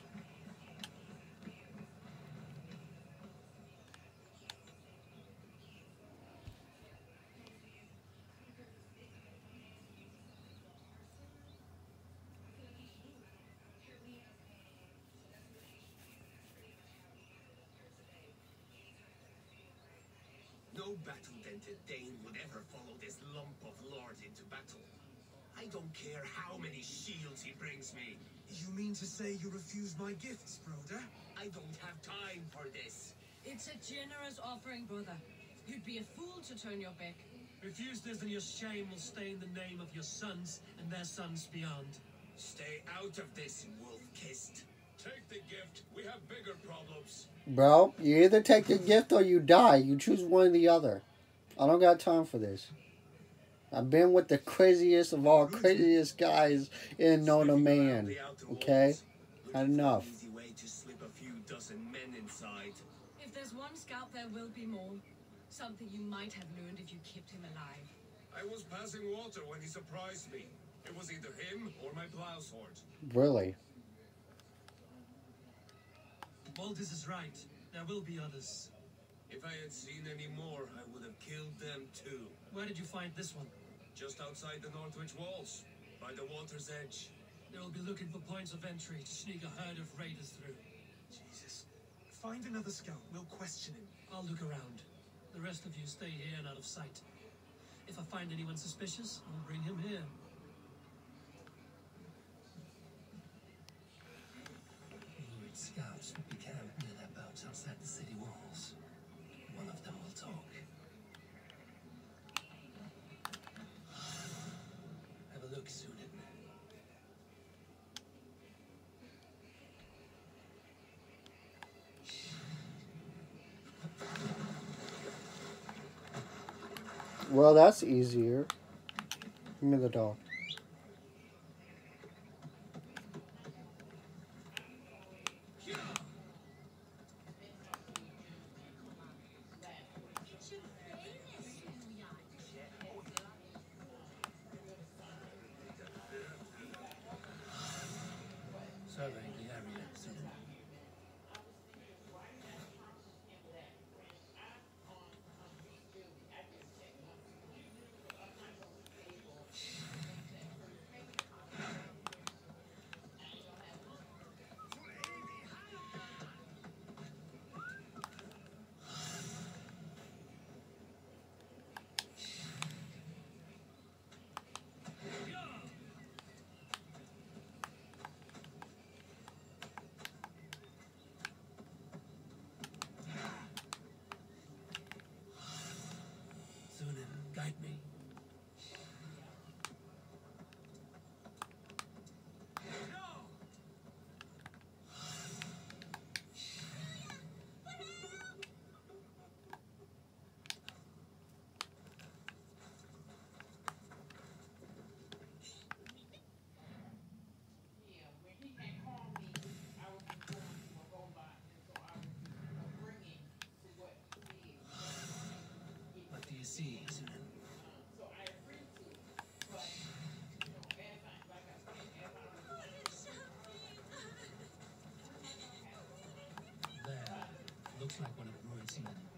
No battle-dented Dane would ever follow this lump of lord into battle. I don't care how many shields he brings me. You mean to say you refuse my gifts, Brothir? I don't have time for this. It's a generous offering, brother. You'd be a fool to turn your back. Refuse this and your shame will stain the name of your sons and their sons beyond. Stay out of this, wolf-kissed. Take the gift. We have bigger problems. Bro, you either take the gift or you die. You choose one or the other. I don't got time for this. I've been with the craziest of all craziest guys in known a man. Okay? Had enough. Easy way to slip a few dozen men inside. If there's one scout, there will be more. Something you might have learned if you kept him alive. I was passing water when he surprised me. It was either him or my plow sword. Really? Valdis is right. There will be others. If I had seen any more, I would have killed them too. Where did you find this one? Just outside the Northwich walls, by the water's edge. They will be looking for points of entry to sneak a herd of raiders through. Jesus. Find another scout. We'll question him. I'll look around. The rest of you stay here and out of sight. If I find anyone suspicious, I'll bring him here. Lurid scouts will be camped near their boats outside the city walls. One of them will talk. Have a look, Synin. Well, that's easier. Give me the dog. 帅过来，我们会。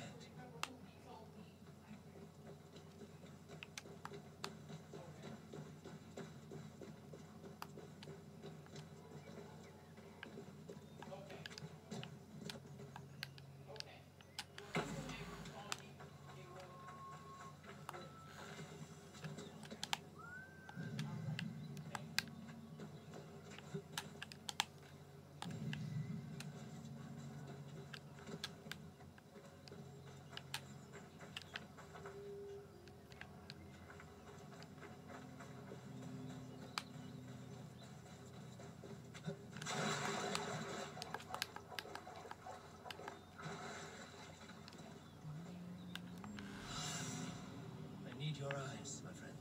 Need your eyes, my friend.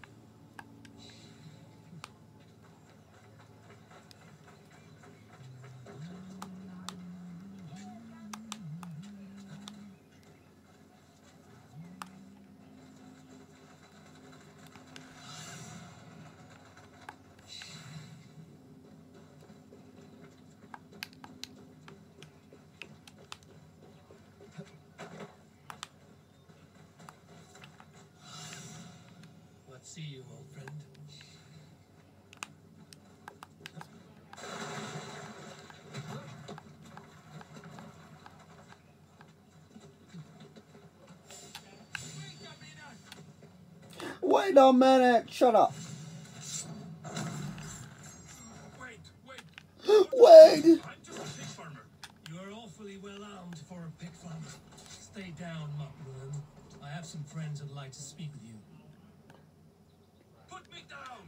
What see you, old friend? Wait a minute. Shut up. Wait, wait. Wait. I'm just a pig farmer. You are awfully well armed for a pig farmer. Stay down, Mockburn. I have some friends that'd like to speak with you. Put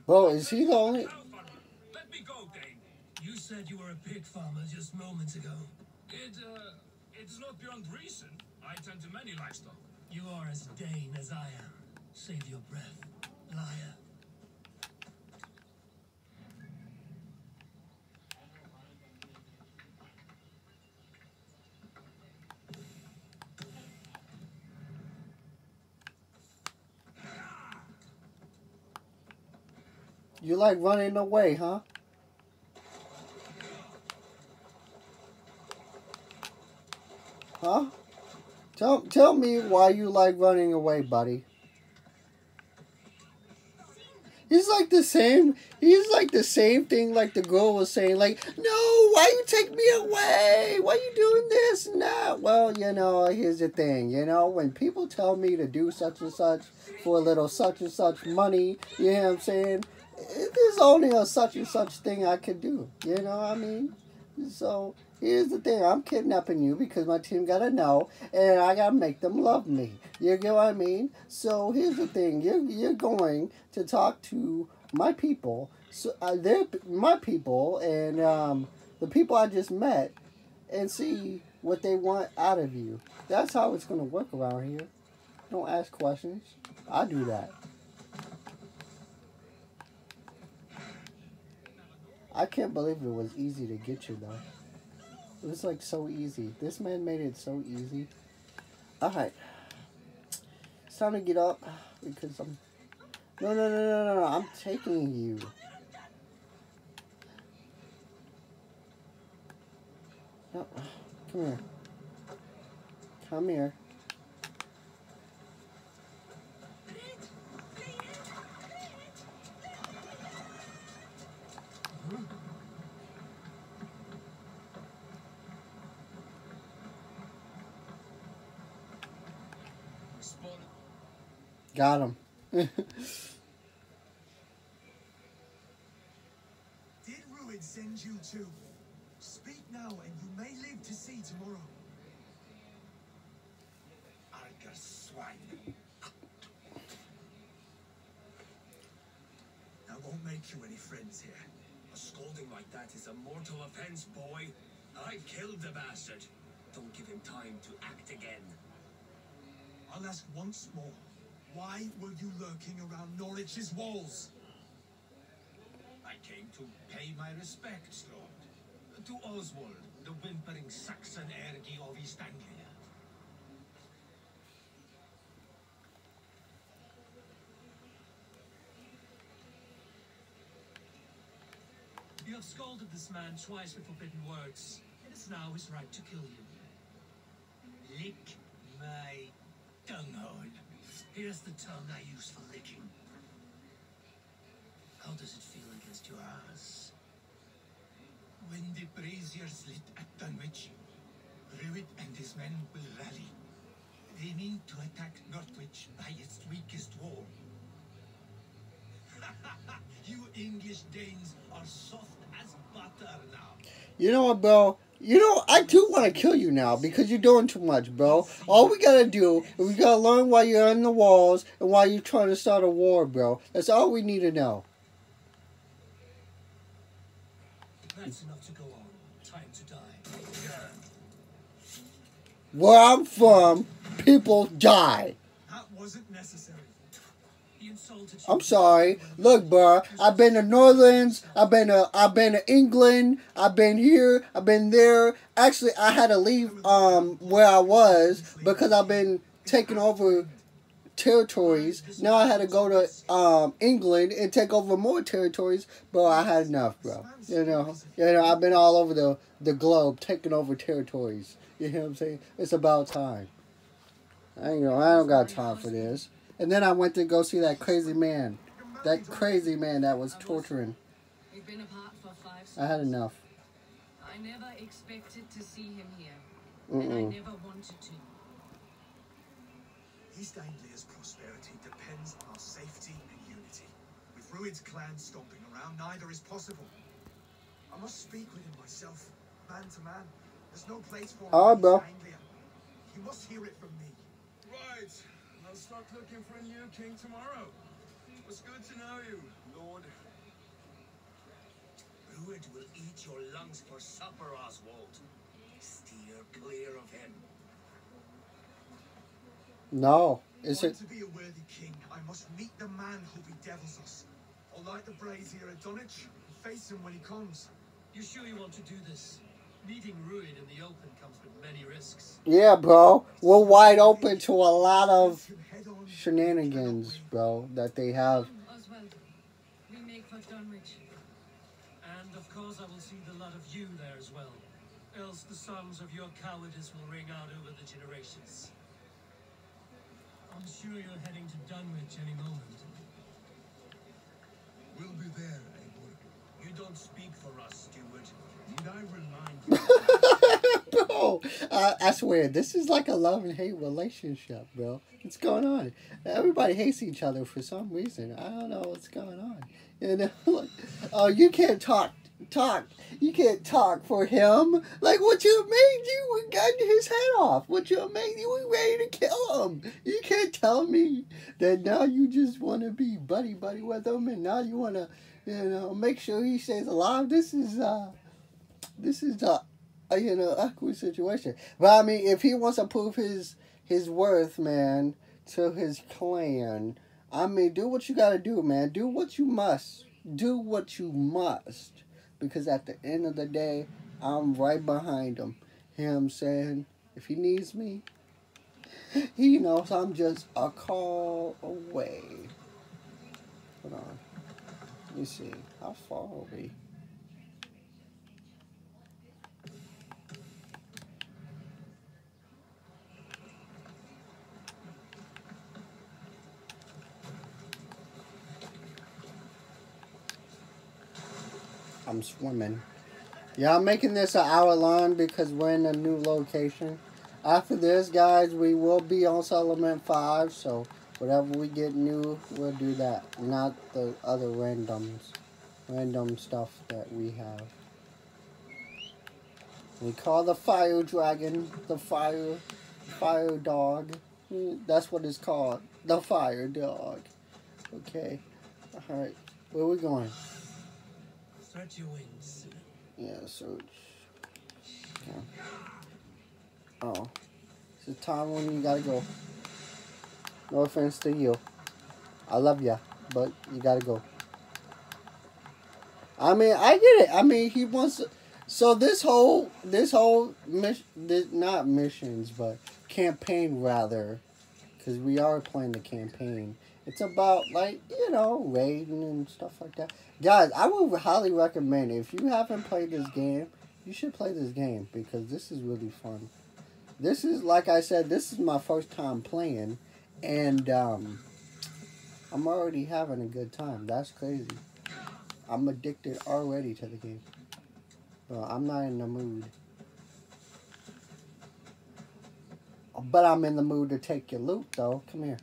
me down. Bro, is he the only? Let me go, Dane. You said you were a pig farmer just moments ago. It, uh, it is not beyond reason. I tend to many livestock. You are as Dane as I am. Save your breath, liar. You like running away, huh? Huh? Tell tell me why you like running away, buddy. He's like the same. He's like the same thing. Like the girl was saying, like, no, why you take me away? Why you doing this? Nah. Well, you know, here's the thing. You know, when people tell me to do such and such for a little such and such money, you know what I'm saying? There's only a such and such thing I could do. You know what I mean? So here's the thing: I'm kidnapping you because my team gotta know, and I gotta make them love me. You get what I mean? So here's the thing: you're you're going to talk to my people. So uh, they're my people, and um, the people I just met, and see what they want out of you. That's how it's gonna work around here. Don't ask questions. I do that. I can't believe it was easy to get you though. It was like so easy. This man made it so easy. Alright. It's time to get up because I'm No no no no no no I'm taking you. No, come here. Come here. Got him. Did Rued send you to. Speak now, and you may live to see tomorrow. Argr swine. won't make you any friends here. A scolding like that is a mortal offense, boy. I killed the bastard. Don't give him time to act again. I'll ask once more. Why were you lurking around Norwich's walls? I came to pay my respects, Lord. To Oswald, the whimpering Saxon ergi of East Anglia. You have scolded this man twice with forbidden words. It is now his right to kill you. Lick my dunghole. Here's the tongue I use for licking. How does it feel against your ass? When the braziers lit at Dunwich, Rued and his men will rally. They mean to attack Norwich by its weakest wall. you English Danes are soft as butter now. You know what, bro? You know, I do want to kill you now because you're doing too much, bro. All we gotta do is we gotta learn why you're on the walls and why you're trying to start a war, bro. That's all we need to know. That's enough to go on. Time to die. Where I'm from, people die. That wasn't necessary. I'm sorry. Look, bro. I've been to Northlands. I've been to I've been to England. I've been here. I've been there. Actually, I had to leave um where I was because I've been taking over territories. Now I had to go to um England and take over more territories. Bro, I had enough, bro. You know, you know, I've been all over the the globe taking over territories. You know what I'm saying? It's about time. I ain't. I don't got time for this. And then I went to go see that crazy man. That crazy man that was torturing. We've been apart for five I had enough. I never expected to see him here. And I never wanted to. East Anglia's prosperity depends on our safety and unity. With Rued's clan stomping around, neither is possible. I must speak with him myself, man to man. There's no place for him All right, in bro. East Anglia. He must hear it from me. Right. I'll start looking for a new king tomorrow. It was good to know you, Lord. Rued will eat your lungs for supper, Oswald. Steer clear of him. No. Is it? to be a worthy king, I must meet the man who bedevils us. I'll light the brazier at Dunwich and face him when he comes. You sure you want to do this? Meeting Rued in the open comes with many risks. Yeah, bro. We're wide open to a lot of Can head on shenanigans, bro, that they have. We make for Dunwich. And of course I will see the lot of you there as well. Else the songs of your cowardice will ring out over the generations. I'm sure you're heading to Dunwich any moment. We'll be there, Eivor. You don't speak for us, Steward. Bro, I, I swear, this is like a love and hate relationship, bro. What's going on? Everybody hates each other for some reason. I don't know what's going on. You know, like, oh, you can't talk, talk. You can't talk for him. Like, what you mean? You got his head off. What you mean? You were ready to kill him. You can't tell me that now you just want to be buddy buddy with him, and now you want to, you know, make sure he stays alive. This is uh, this is uh a you know awkward situation. But I mean, if he wants to prove his his worth, man, to his clan, I mean, do what you got to do, man. Do what you must. Do what you must, because at the end of the day, I'm right behind him. Him saying, if he needs me, he knows I'm just a call away. Hold on. Let me see. How far are we? I'm swimming. Yeah, I'm making this an hour long because we're in a new location. After this, guys, we will be on Settlement 5, so whatever we get new, we'll do that. Not the other randoms. Random stuff that we have. We call the fire dragon the fire fire dog. That's what it's called. The fire dog. Okay. Alright. Where we going? Yeah, search. Oh. It's a time when you gotta go. No offense to you. I love ya, but you gotta go. I mean, I get it. I mean, he wants. to, So this whole, this whole mission, this, not missions, but campaign rather, because we are playing the campaign. It's about like you know raiding and stuff like that. Guys, I would highly recommend if you haven't played this game, you should play this game because this is really fun. This is like I said, this is my first time playing, and um, I'm already having a good time. That's crazy. I'm addicted already to the game. Well, I'm not in the mood. But I'm in the mood to take your loot, though. Come here.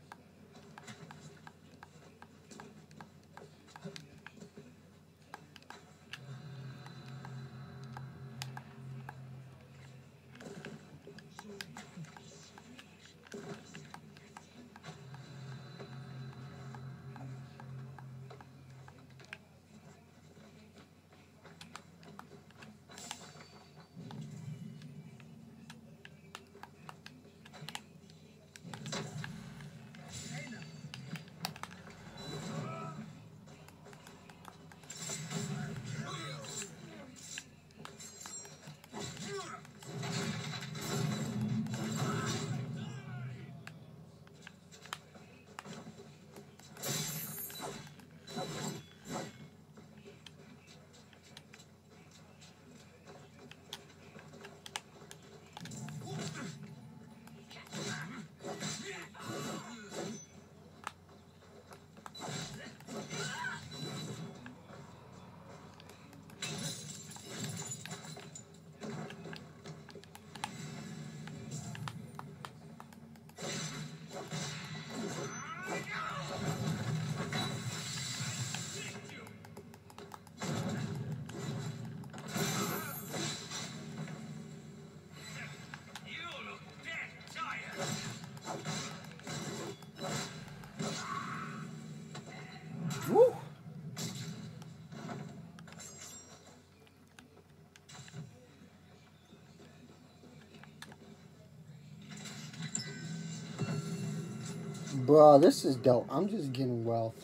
Bro, this is dope. I'm just getting wealth.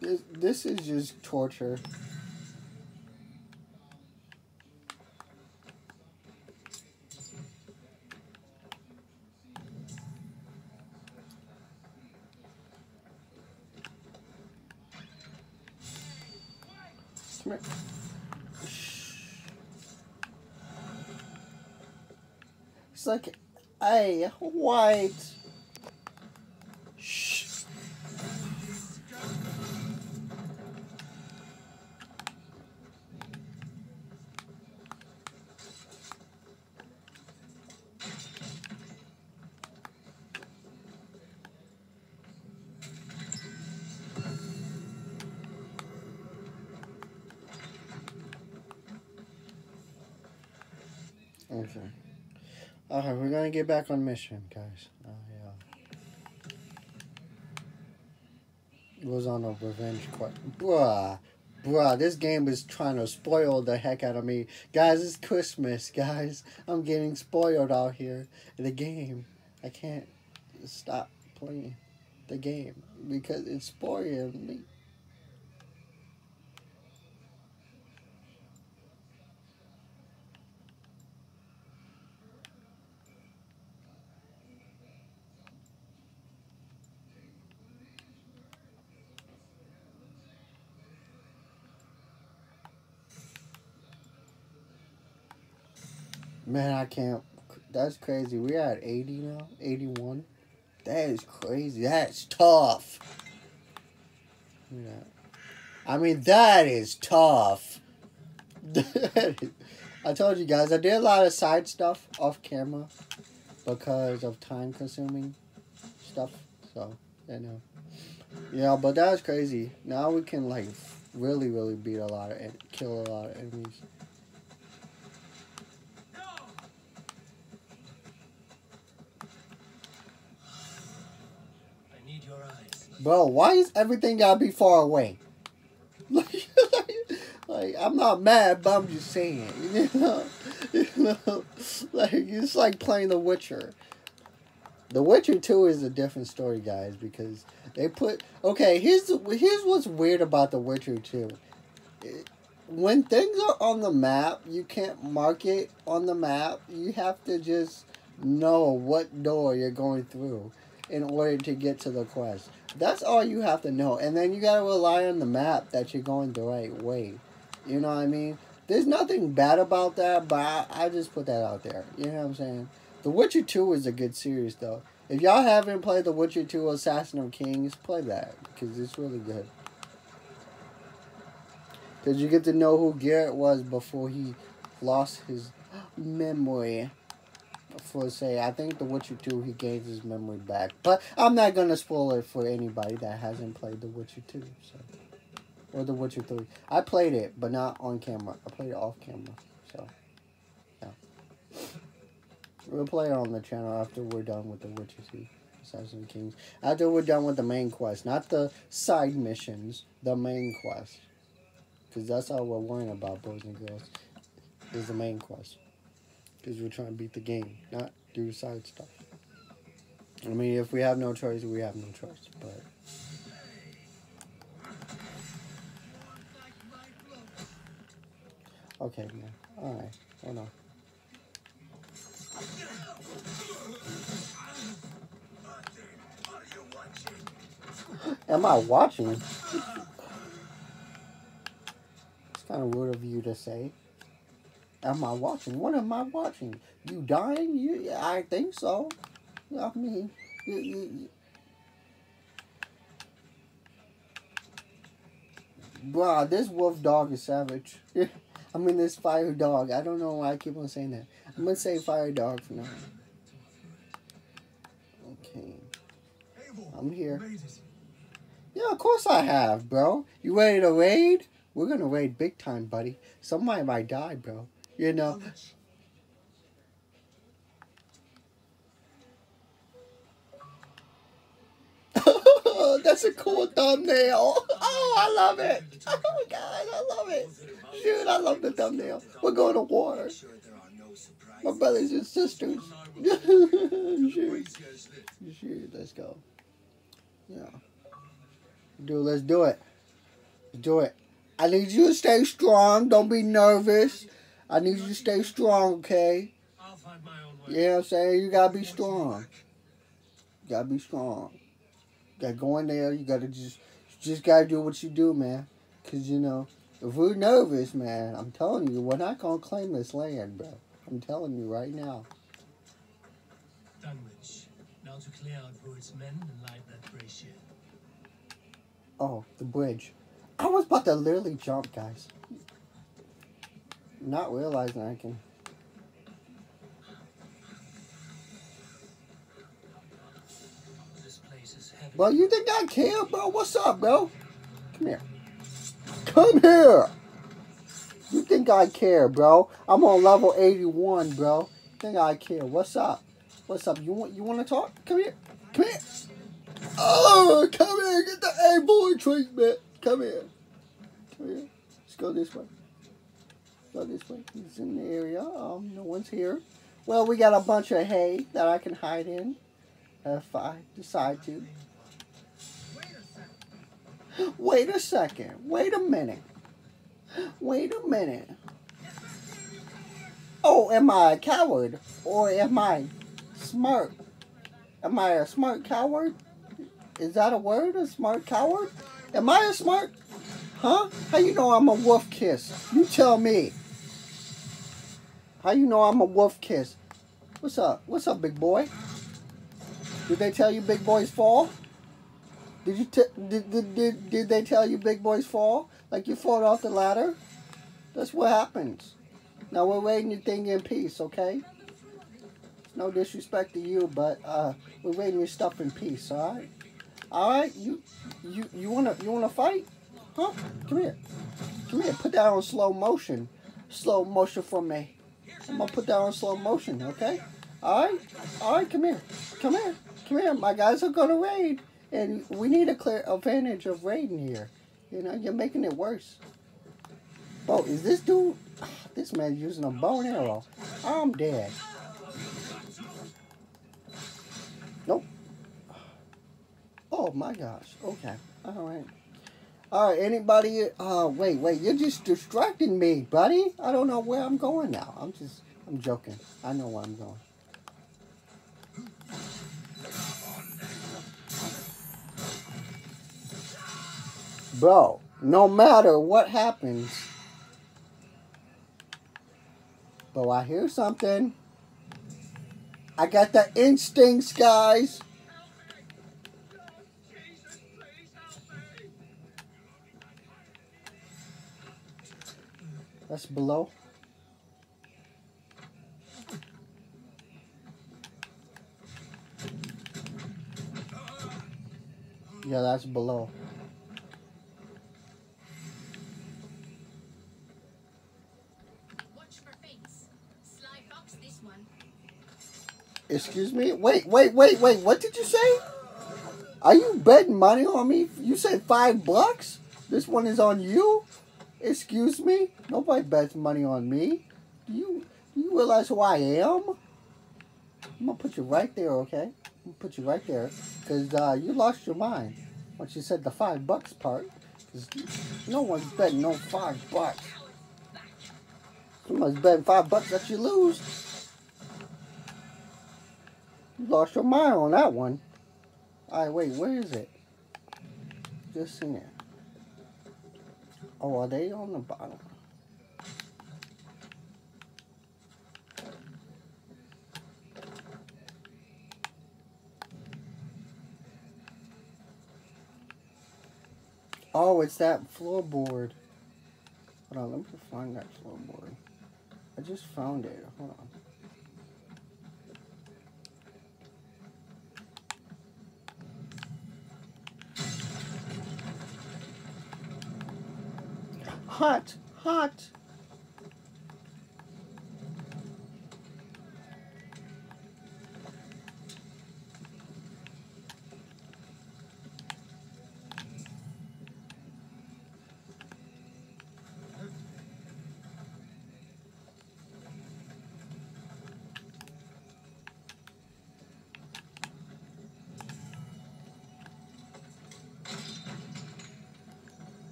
This, this is just torture. Come here. It's like, hey, white. Okay. Alright, we're gonna get back on mission, guys. Uh, yeah. Was on a revenge quest. Bruh. Bruh, this game is trying to spoil the heck out of me. Guys, it's Christmas, guys. I'm getting spoiled out here in the game. I can't stop playing the game because it's spoiling me. Man, I can't. That's crazy. We're at 80 now? 81? That is crazy. That's tough. That. I mean, that is tough. I told you guys, I did a lot of side stuff off camera because of time consuming stuff. So, you know. Yeah, but that was crazy. Now we can, like, really, really beat a lot of, en- kill a lot of enemies. I need your eyes. Bro, why is everything gotta be far away? Like I'm not mad, but I'm just saying. You know, you know, like it's like playing The Witcher. The Witcher Two is a different story, guys, because they put okay. Here's here's what's weird about The Witcher Two. It- When things are on the map, you can't mark it on the map. You have to just know what door you're going through in order to get to the quest. That's all you have to know. And then you gotta rely on the map that you're going the right way. You know what I mean? There's nothing bad about that, but I, I just put that out there. You know what I'm saying? The Witcher 2 is a good series, though. If y'all haven't played The Witcher 2 Assassin of Kings, play that, because it's really good. Because you get to know who Geralt was before he lost his memory. For say, I think The Witcher 2, he gains his memory back. But I'm not to spoil it for anybody that hasn't played The Witcher 2. So. Or The Witcher 3. I played it, but not on camera. I played it off camera. So, yeah. We'll play it on the channel after we're done with The Witcher 2. Assassin's Kings. After we're done with the main quest. Not the side missions. The main quest. Because that's all we're worrying about, boys and girls. Is the main quest. Because we're trying to beat the game. Not do side stuff. I mean, if we have no choice, we have no choice. But... Okay, man. Alright. Hold on. Am I watching? It's kind of rude of you to say. Am I watching? What am I watching? You dying? You? I think so. I mean, you, you. Bruh, this wolf dog is savage. I mean, this fire dog. I don't know why I keep on saying that. I'm gonna say fire dog for now. Okay. I'm here. Yeah, of course I have, bro. You ready to raid? We're gonna raid big time, buddy. Somebody might die, bro. You know. That's a cool thumbnail. Oh, I love it. Oh my god, I love it. Dude, I love the thumbnail. We're going to war. My brothers and sisters. Shoot. Shoot, let's go. Yeah. Dude, let's do it. Let's do it. I need you to stay strong. Don't be nervous. I need you to stay strong, okay? I'll find my own way. You know what I'm saying? You gotta be strong. You gotta be strong. You gotta go in there. You gotta just, you just gotta do what you do, man. Cause you know, if we're nervous, man, I'm telling you, we're not gonna claim this land, bro. I'm telling you right now. Dunwich. Now to clear out Rued's men and light that brazier. Oh, the bridge. I was about to literally jump, guys. Not realizing I can. Bro, you think I care, bro? What's up, bro? Come here. Come here. You think I care, bro? I'm on level 81, bro. Think I care? What's up? What's up? You want you want to talk? Come here. Come here. Oh, come here. Get the A boy treatment. Come here. Come here. Let's go this way. Go this way. He's in the area. Um, no one's here. Well, we got a bunch of hay that I can hide in if I decide to. Wait a second. Wait a minute. Wait a minute. Oh, am I a coward? Or am I smart? Am I a smart coward? Is that a word? A smart coward? Am I a smart? Huh? How you know I'm a wolf kiss? You tell me. How you know I'm a wolf kiss? What's up? What's up, big boy? Did they tell you big boys fall? Did you did, did, did, did they tell you big boys fall? Like you fall off the ladder? That's what happens. Now we're waiting your thing in peace, okay? No disrespect to you, but uh, we're waiting your stuff in peace, all right? All right, you you you wanna you wanna fight? Huh? Come here, come here. Put that on slow motion, slow motion for me. I'm gonna put that on slow motion, okay? All right, all right. Come here, come here, come here. My guys are gonna raid, and we need a clear advantage of raiding here. You know, you're making it worse. Bro, is this dude? Ah, this man's using a bow and arrow. I'm dead. Nope. Oh my gosh. Okay. All right. All right. Anybody? Uh, wait, wait. You're just distracting me, buddy. I don't know where I'm going now. I'm just. I'm joking. I know where I'm going. Bro, no matter what happens. Bro, I hear something. I got the instincts, guys. That's below. Yeah, that's below. Watch for fates. Sly fox this one. Excuse me? Wait, wait, wait, wait. What did you say? Are you betting money on me? You said five bucks? This one is on you? Excuse me? Nobody bets money on me. Do you, do you realize who I am? I'm gonna put you right there, okay? I'm gonna put you right there. Because uh, you lost your mind once you said the five bucks part. no one's betting no five bucks. Someone's betting five bucks that you lose. You lost your mind on that one. Alright, wait, where is it? Just seeing it. Oh, are they on the bottom? Oh, it's that floorboard. Hold on, let me find that floorboard. I just found it. Hold on. Hot, hot.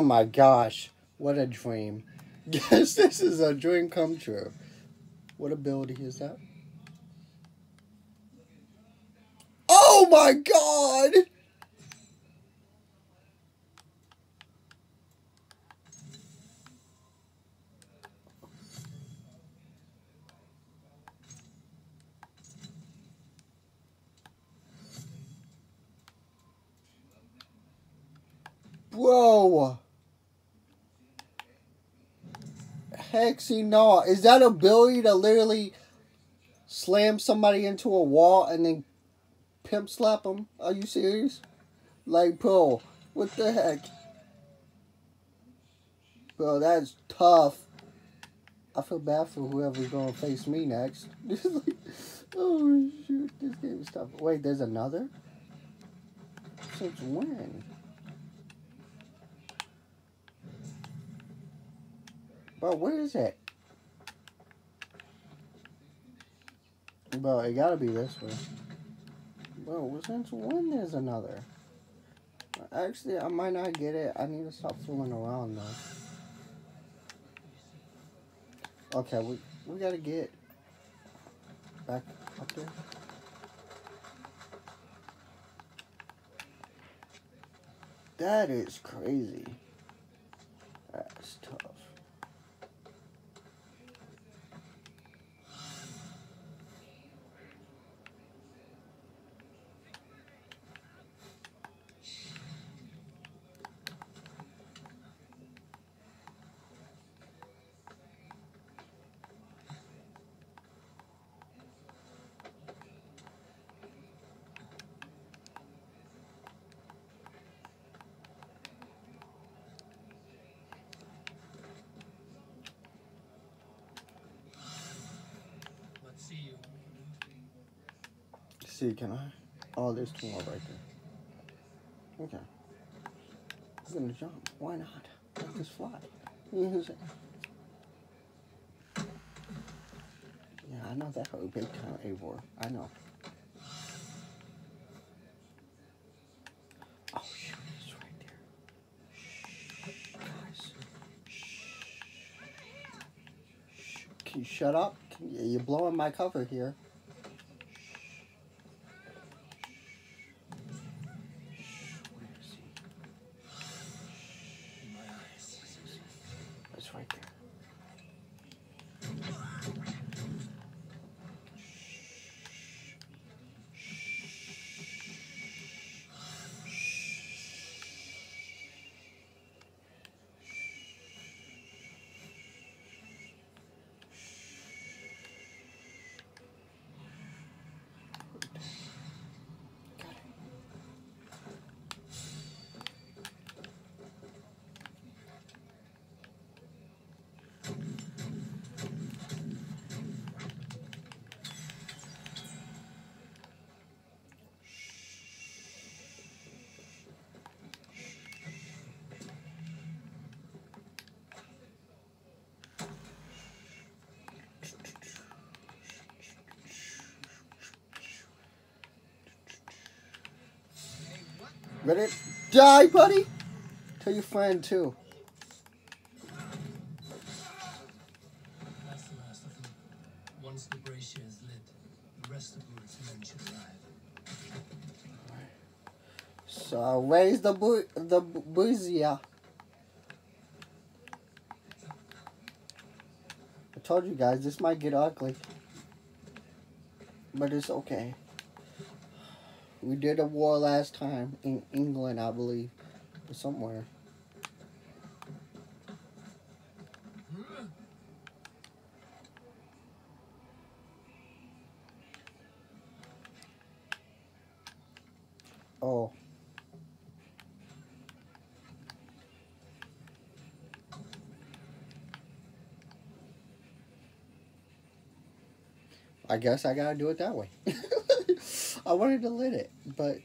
Oh my gosh, what a dream. Yes, this is a dream come true. What ability is that? Oh my god! Bro! Hexy no. Is that ability to literally slam somebody into a wall and then pimp slap them? Are you serious? Like, bro, what the heck? Bro, that's tough. I feel bad for whoever's gonna face me next. oh shoot, this game is tough. Wait, there's another? Since when? Bro, where is it? Bro, it gotta be this way. Bro, since when there's another? Actually, I might not get it. I need to stop fooling around though. Okay, we we gotta get back up there. That is crazy. That's tough. Let's see you. see, can I? Oh, there's two more right there. Okay. I'm gonna jump. Why not? Let this fly. Yeah, I know that hurt big time, Eivor. I know. Oh shoot, right there. Shh, guys. Shh. Can you shut up? You're blowing my cover here. Ready? Die, buddy! Tell your friend, too. That's the last of them. Once the brazier is lit, the rest of Rued's men should arrive. So, raise the bu- the buzzia. I told you guys, this might get ugly. But it's okay. We did a war last time in England, I believe. Or somewhere. Oh. I guess I gotta do it that way. I wanted to lit it, but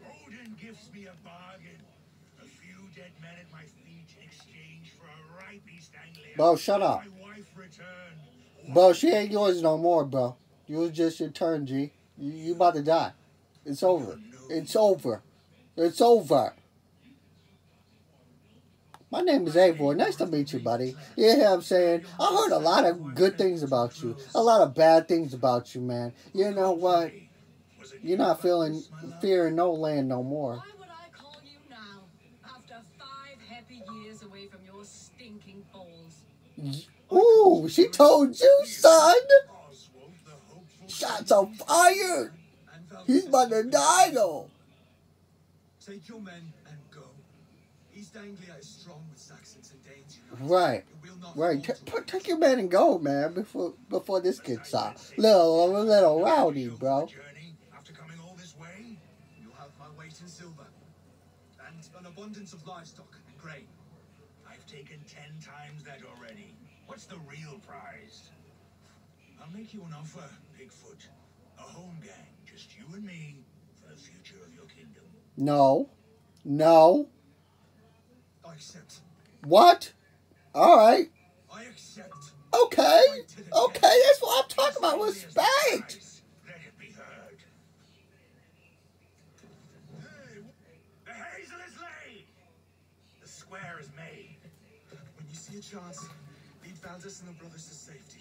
Odin gives me a bargain. A few dead men at my feet in exchange for a ripe East Anglia. Bo, shut up. My wife returned. bro, she ain't yours no more, bro. You was just your turn, G. You, you about to die. It's over. It's over. It's over. My name is Eivor. Nice to meet you, buddy. You hear what I'm saying? I heard a lot of good things about you. A lot of bad things about you, man. You know what? You're not feeling fearing no land no more. Why would I call you now, after five happy years away from your stinking balls? Ooh, she told you, son. Oswald the hopeful? Shots on fire. He's about to die though. Take your men and go. East Anglia is strong with Saxons and Danes. Right. It will not Right, t- take your man and go, man, before before this gets uh, little a little rowdy, bro. After coming all this way. You'll have my weight in silver. And an abundance of livestock and grain. I've taken ten times that already. What's the real prize? I'll make you an offer, Bigfoot. A holmgang, just you and me, for the future of your kingdom. No, no, I accept. what? All right, I accept. okay, okay. That's what I'm talking about. Respect. Let it be heard. The hazel is laid. The square is made. When you see a chance, lead Valdis and the brothers to safety.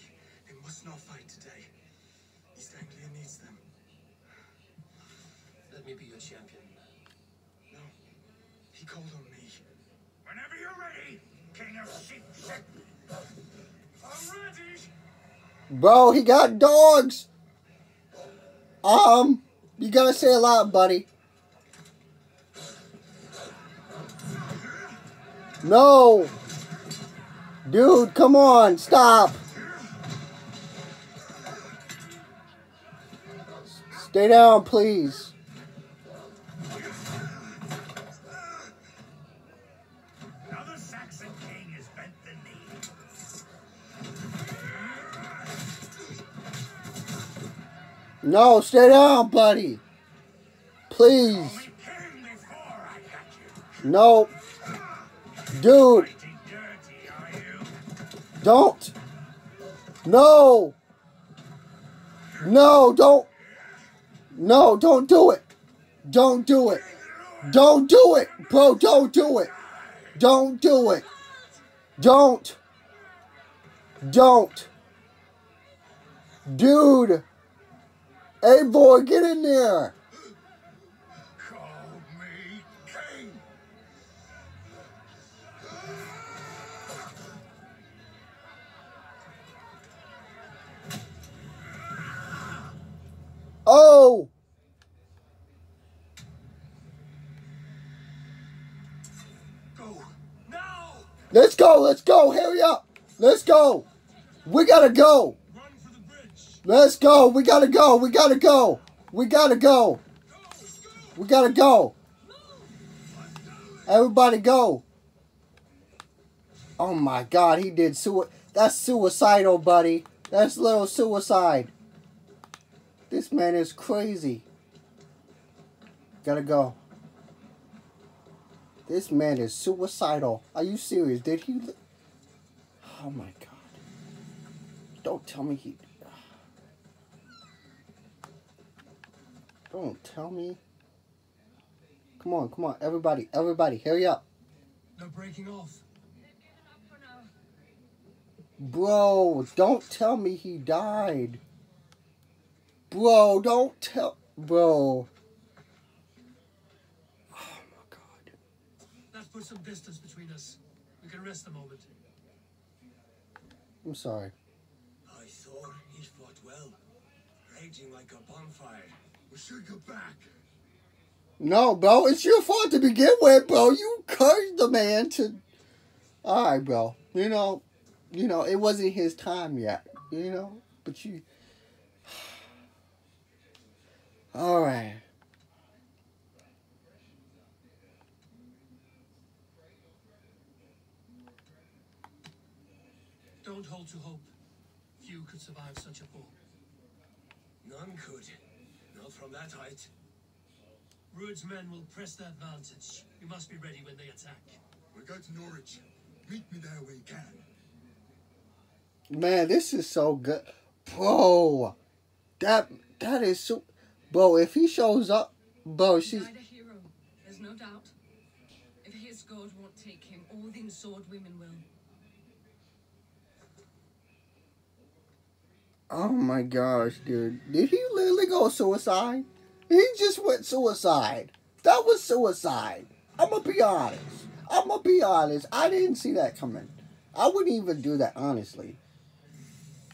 They must not fight today. East Anglia needs them. Let me be your champion. No, he called on me. Whenever you're ready, King of Sheep. I'm ready. Bro, he got dogs. Um, you gotta say a lot, buddy. No, dude, come on, stop. Stay down, please. No, stay down, buddy. Please. No. Dude, don't. No. No, don't. No, don't do it. Don't do it. Don't do it. Bro, don't do it. Don't do it. Don't. Don't. Dude. Hey, boy, get in there. Call me king. Oh. Go now. Let's go. Let's go. Hurry up. Let's go. We gotta go. Run for the bridge. Let's go. We gotta go. We gotta go. We gotta go. We gotta go. Everybody go. Oh my god, he did sui- That's suicidal, buddy. That's little suicide. This man is crazy. Gotta go. This man is suicidal. Are you serious? Did he? Oh my god. Don't tell me he. Don't tell me. Come on, come on, everybody, everybody, hurry up. No breaking off. Bro, don't tell me he died. Bro, don't tell. Bro. Oh my god. That puts some distance between us. We can rest a moment. I'm sorry. I thought he fought well, raging like a bonfire. We should go back. No, bro, it's your fault to begin with, bro. You cursed the man to. Alright, bro. You know, you know, it wasn't his time yet. You know? But you. Alright. Don't hold to hope. Few could survive such a fall. None could. Not from that height. Rued's men will press the advantage. You must be ready when they attack. We'll go to Norwich. Meet me there when you can. Man, this is so good. Bro. That that is so Bro, if he shows up, bro, she's Died a hero, there's no doubt. If his god won't take him, all the sword women will. Oh my gosh, dude. Did he literally go suicide? He just went suicide. That was suicide. I'm gonna be honest. I'm gonna be honest. I didn't see that coming. I wouldn't even do that, honestly.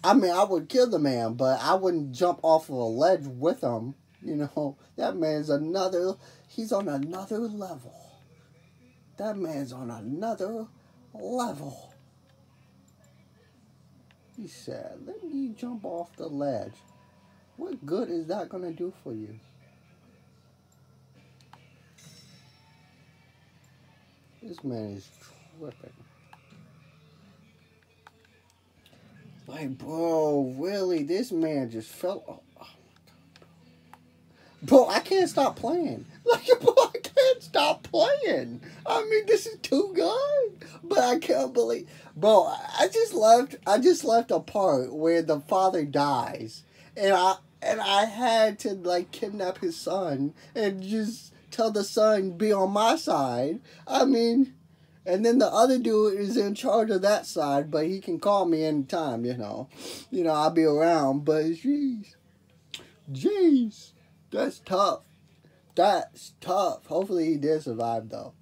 I mean, I would kill the man, but I wouldn't jump off of a ledge with him. You know, that man's another, he's on another level. That man's on another level. He said, let me jump off the ledge. What good is that going to do for you? This man is tripping. Like, bro, really? This man just felt. Oh, oh bro. bro, I can't stop playing. Like, bro, stop playing. I mean, this is too good. But I can't believe, bro. I just left. I just left a part where the father dies, and I and I had to like kidnap his son and just tell the son be on my side. I mean. And then the other dude is in charge of that side, but he can call me anytime, you know. You know, I'll be around, but jeez. Jeez. That's tough. That's tough. Hopefully he did survive though.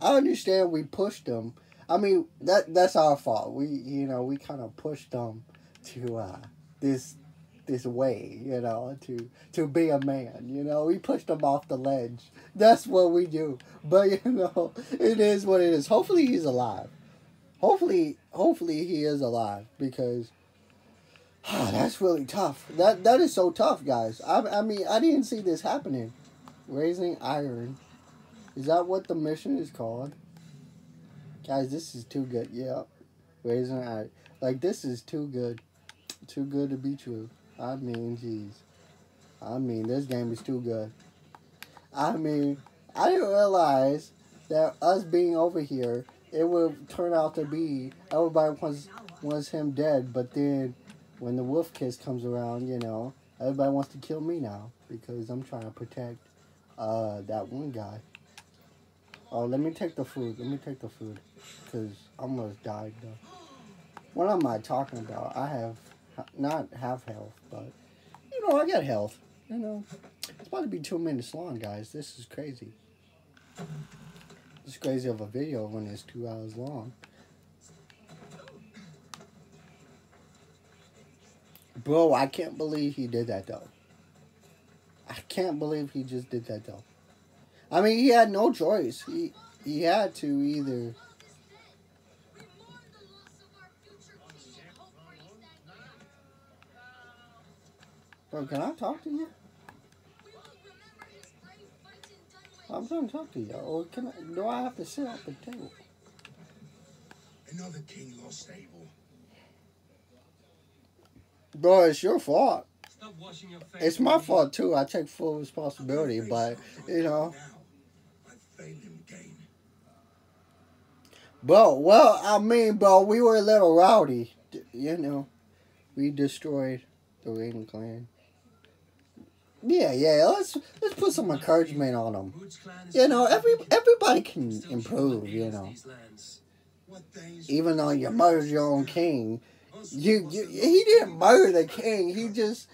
I understand we pushed him. I mean, that that's our fault. We you know, we kind of pushed him to uh this this way, you know, to to be a man, you know. We pushed him off the ledge. That's what we do. But you know, it is what it is. Hopefully he's alive. Hopefully hopefully he is alive because oh, that's really tough. That that is so tough, guys. I I mean, I didn't see this happening. Raising iron. Is that what the mission is called? Guys, this is too good. Yeah. Raising iron. Like this is too good. Too good to be true. I mean, jeez. I mean, this game is too good. I mean, I didn't realize that us being over here, it would turn out to be everybody wants wants him dead, but then when the wolf kiss comes around, you know, everybody wants to kill me now because I'm trying to protect uh, that one guy. Oh, let me take the food. Let me take the food because I almost died though. What am I talking about? I have not half health, but you know I got health. You know, it's about to be two minutes long, guys. This is crazy. It's crazy of a video when it's two hours long. Bro, I can't believe he did that though. I can't believe he just did that though. I mean, he had no choice. He he had to either. Bro, can I talk to you? I'm trying to talk to you. Or can I, do I have to sit at the table? Another king lost Abel. Bro, it's your fault. Stop washing your face. It's my fault too. I take full responsibility, but you know. I failed him again. Bro, well, I mean, bro, we were a little rowdy. You know, we destroyed the Raiden clan. Yeah, yeah. Let's let's put some encouragement on them. Rued's clan is You know, every everybody can improve. You know, these lands. What things even though you murdered your own king, you, you he didn't murder the king. He just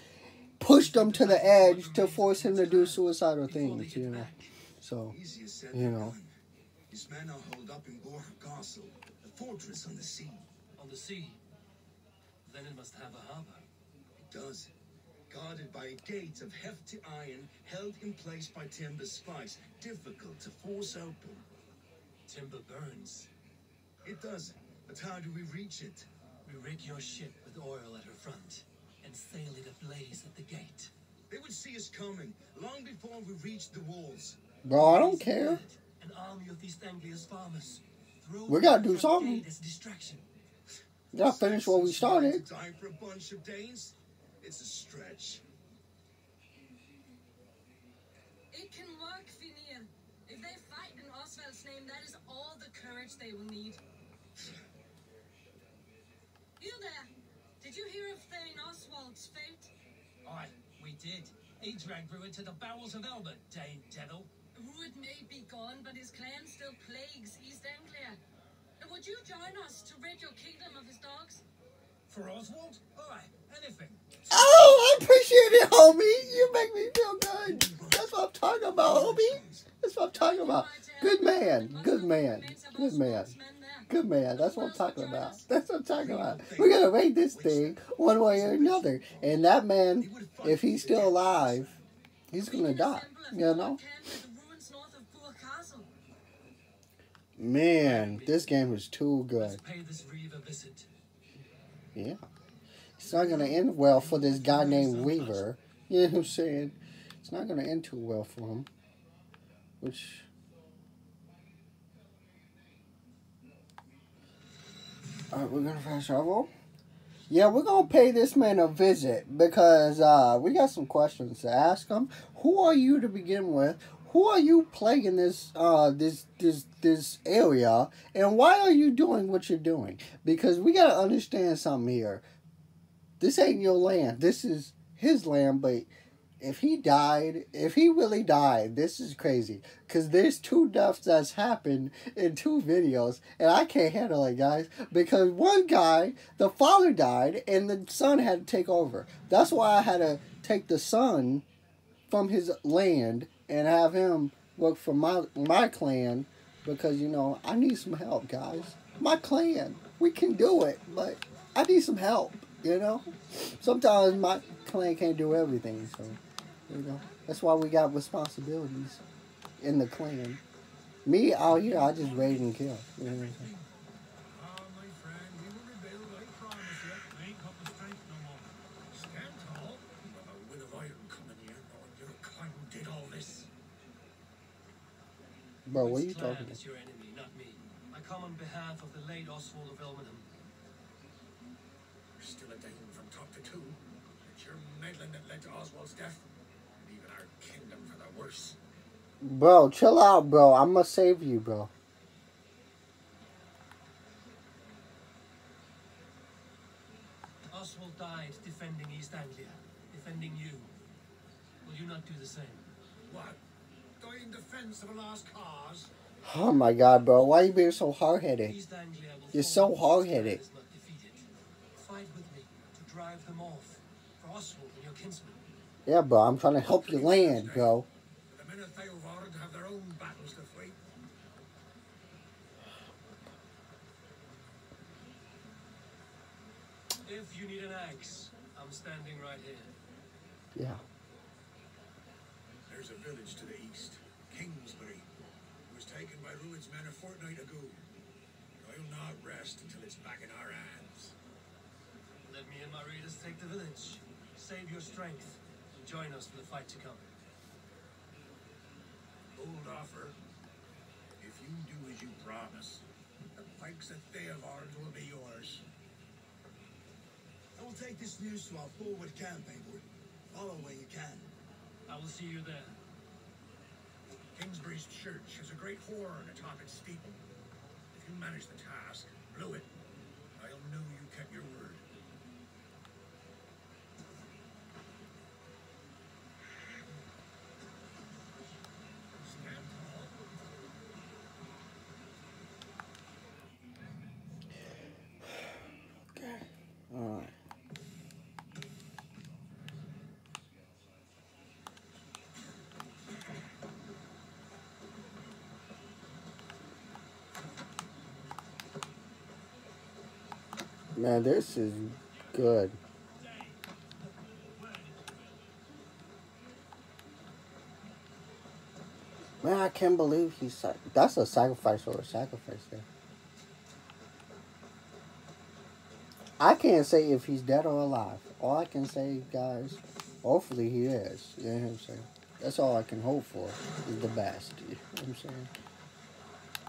pushed him to the edge to force him to do suicidal things. You know, so You know. done. His men are holed up in Burgh Castle, a fortress on the sea. On the sea. Then it must have a harbor. It does. Guarded by a gate of hefty iron held in place by timber spikes, difficult to force open. Timber burns. It does. But how do we reach it? We rig your ship with oil at her front and sail it ablaze at the gate. They would see us coming long before we reached the walls. bro, I don't care. An army of East Anglia's farmers. We gotta do something. gate distraction. We gotta finish what we started. To die for a bunch of Danes? It's a stretch. It can work, Finnr. If they fight in Oswald's name, that is all the courage they will need. You there? Did you hear of Thane Oswald's fate? Aye, we did. He dragged Rued to the bowels of Albert, Dane Devil. Rued may be gone, but his clan still plagues East Anglia. Would you join us to rid your kingdom of his dogs? For Oswald? Aye, anything. Oh, I appreciate it, homie. You make me feel good. That's what I'm talking about, homie. That's what I'm talking about. Good man. Good man. Good man. Good man. That's what I'm talking about. That's what I'm talking about. We're gonna rate this thing one way or another. And that man, if he's still alive, he's gonna die. You know? Man, this game is too good. Let's pay this Reeve a visit. Yeah. It's not going to end well for this guy named Weaver. You know what I'm saying? It's not going to end too well for him. Which. Alright, we're to fast travel. Yeah, we're to pay this man a visit because uh, we got some questions to ask him. Who are you to begin with? Who are you plaguing this uh this this this area and why are you doing what you're doing? Because we gotta understand something here. This ain't your land. This is his land, but if he died, if he really died, this is crazy. Cause there's two deaths that's happened in two videos, and I can't handle it, guys. Because one guy, the father died, and the son had to take over. That's why I had to take the son from his land and have him work for my my clan because you know I need some help, guys. My clan, we can do it, but I need some help. You know, sometimes my clan can't do everything, so you know that's why we got responsibilities in the clan. Me out here, I just raid and kill. You know what I'm saying? Bro, what are you talking about? your enemy, not me. I come on behalf of the late Oswald of Elmenham. You're still a Dane from top to two. It's your meddling that led to Oswald's death. Or worse. Bro, chill out, bro. I'm gonna save you, bro. Oswald died defending East Anglia, defending you. Will you not do the same? What? Die in defense of a lost cause? Oh my god, bro. Why are you being so hard headed? East Anglia will You're so hard-headed. Islam is not defeated. Fight with me to drive them off. For Oswald and your kinsmen. Yeah, bro. I'm trying to help you land, bro. The men of Theodford have their own battles to fight. If you need an axe, I'm standing right here. Yeah. There's a village to the east, Kingsbury. It was taken by Rued's men a fortnight ago. I'll not rest until it's back in our hands. Let me and my raiders take the village. Save your strength and join us for the fight to come. Old offer. If you do as you promise, the pikes at Theodford will be yours. I will take this news to our forward camp, Edward. Follow where you can. I will see you there. Kingsbury's church has a great horn atop its steeple. If you manage the task, blow it. I'll know you kept your word. Stand tall. Alright. Man, this is good. Man, I can't believe he's that's a sacrifice or a sacrifice there. I can't say if he's dead or alive. All I can say, guys, hopefully he is. You know what I'm saying? That's all I can hope for is the best. You know what I'm saying?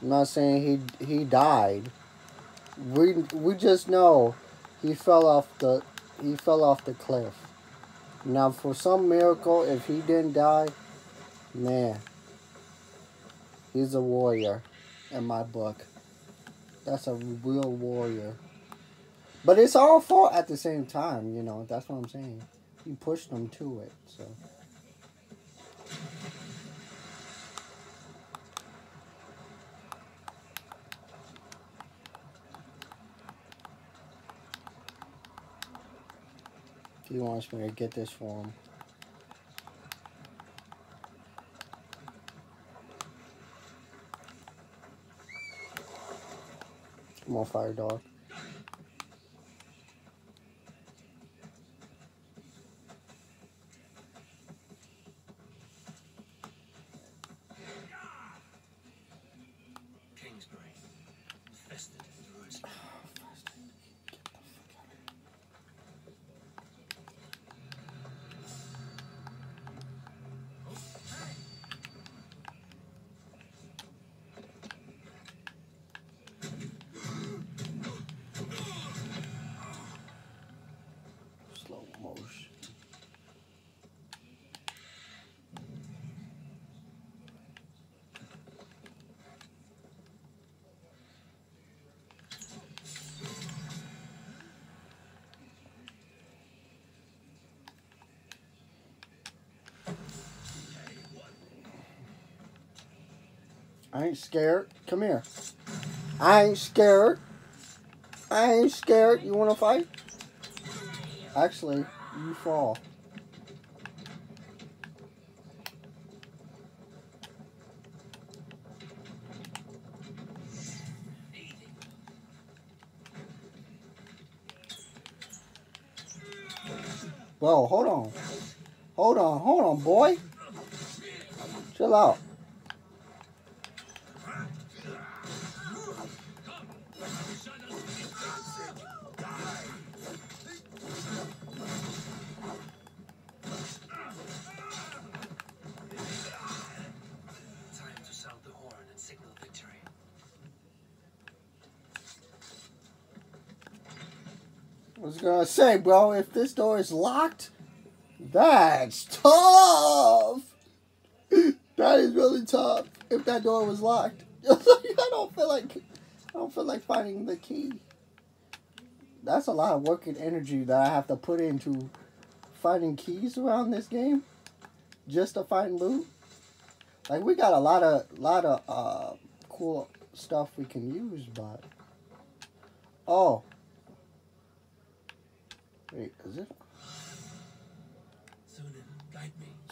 I'm not saying he he died. We we just know he fell off the he fell off the cliff. Now for some miracle if he didn't die, man, he's a warrior in my book. That's a real warrior. But it's all fault at the same time, you know. That's what I'm saying. You pushed them to it, so. He wants me to get this for him. On, fire dog. Ain't scared. Come here. I ain't scared. I ain't scared. You want to fight? Actually, you fall. Whoa, hold on. Hold on, hold on, boy. Chill out. Say, bro, if this door is locked, that's tough. that is really tough. If that door was locked, I don't feel like I don't feel like finding the key. That's a lot of work and energy that I have to put into finding keys around this game, just to find loot. Like we got a lot of lot of uh, cool stuff we can use, but oh,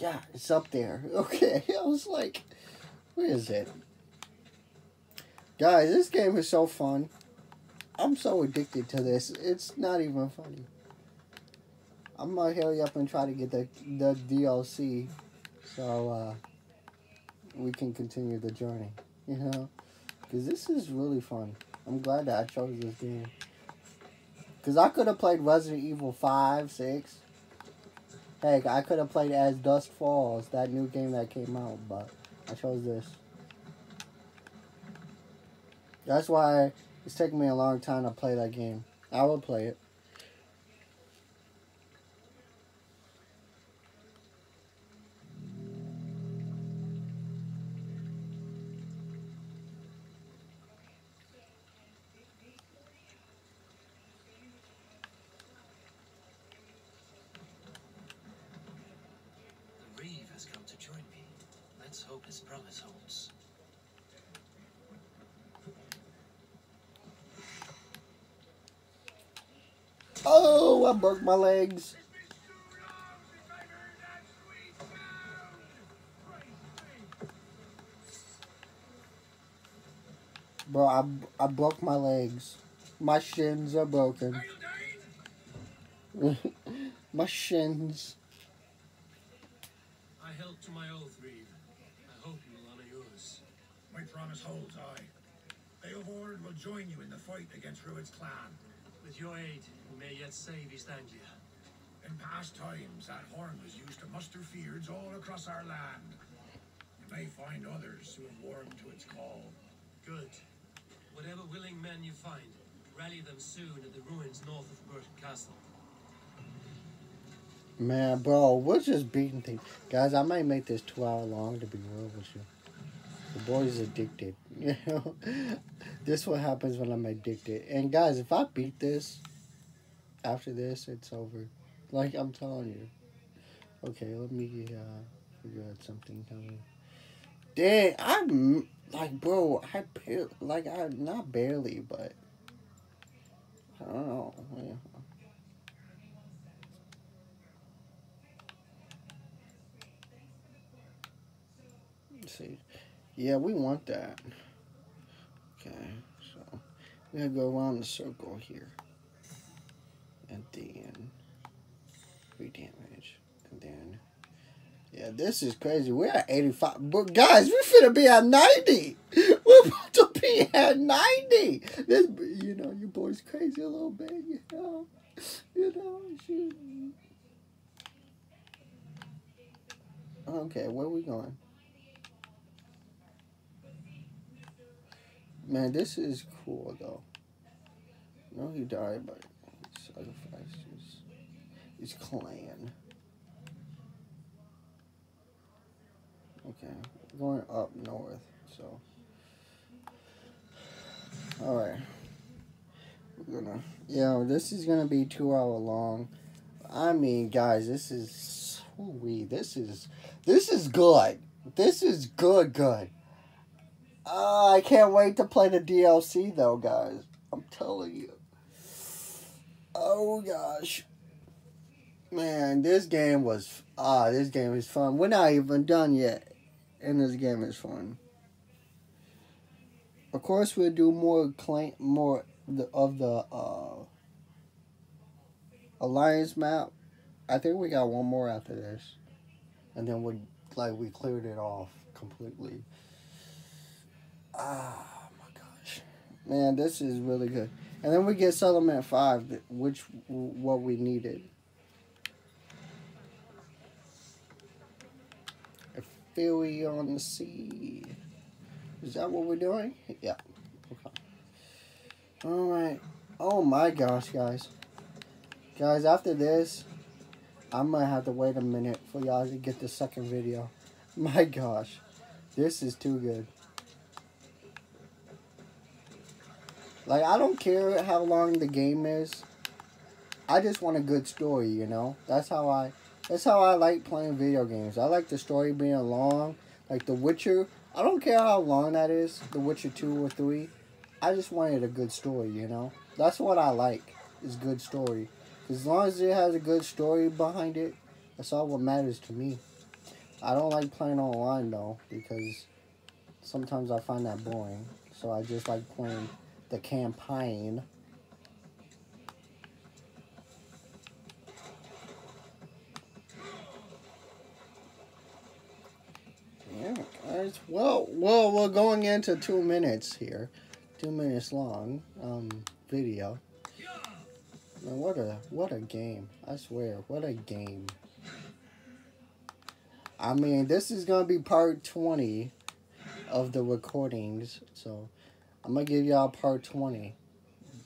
Yeah, it's up there. Okay, I was like, where is it? Guys, this game is so fun. I'm so addicted to this. It's not even funny. I'm gonna hurry up and try to get the the DLC, so uh, we can continue the journey. You know, because this is really fun. I'm glad that I chose this game. Cause I could have played Resident Evil five, six. Heck, I could have played as Dust Falls, that new game that came out, but I chose this. That's why it's taking me a long time to play that game. I will play it. My legs. Bro, I, I broke my legs. My shins are broken. my shins. I held to my oath, Reeve. I hope you will honor yours. My promise holds, I. Beoward will join you in the fight against Rued's clan. With your aid, we may yet save East Anglia. In past times, that horn was used to muster fyrds all across our land. You may find others who have warmed to its call. Good. Whatever willing men you find, rally them soon at the ruins north of Burgh Castle. Man, bro, we're just beating things. Guys, I might make this two hour long to be real with you. The boy's addicted. You know? this is what happens when I'm addicted. And guys, if I beat this after this, it's over. Like I'm telling you. Okay, let me uh figure out something coming. Dang, I'm like bro, I barely, like I not barely, but I don't know. Yeah. See. Yeah, we want that. Okay, so we gotta go around the circle here. And then three damage. And then Yeah, this is crazy. We're at 85. But guys, we're finna be at 90. We're about to be at 90. This you know, your boy's crazy a little bit, you know. You know. Okay, where we going? Man, this is cool though. No, he died, but he sacrificed his, clan. Okay, going up north, so. Alright. We're gonna, yeah, this is gonna be two hour long. I mean, guys, this is, sweet. this is, this is good. This is good, good. Uh, I can't wait to play the DLC though, guys. I'm telling you. Oh gosh. Man, this game was ah, this game is fun. We're not even done yet. And this game is fun. Of course we'll do more claim more the, of the uh alliance map. I think we got one more after this. And then we like we cleared it off completely. Ah, my gosh. Man, this is really good. And then we get Settlement 5, which what we needed. A Fury on the Sea. Is that what we're doing? Yeah. Okay. Alright. Oh my gosh, guys. Guys, after this, going to have to wait a minute for y'all to get the second video. My gosh. This is too good. Like, I don't care how long the game is. I just want a good story, you know? That's how I... That's how I like playing video games. I like the story being long. Like The Witcher. I don't care how long that is. The Witcher 2 or 3. I just wanted a good story, you know? That's what I like. Is good story. As long as it has a good story behind it, that's all what matters to me. I don't like playing online though because sometimes I find that boring. So I just like playing the campaign. Yeah, guys. Well, well, we're going into two minutes here, two minutes long um, video. Man, what a what a game! I swear, what a game. I mean, this is gonna be part twenty of the recordings, so I'm gonna give y'all part twenty.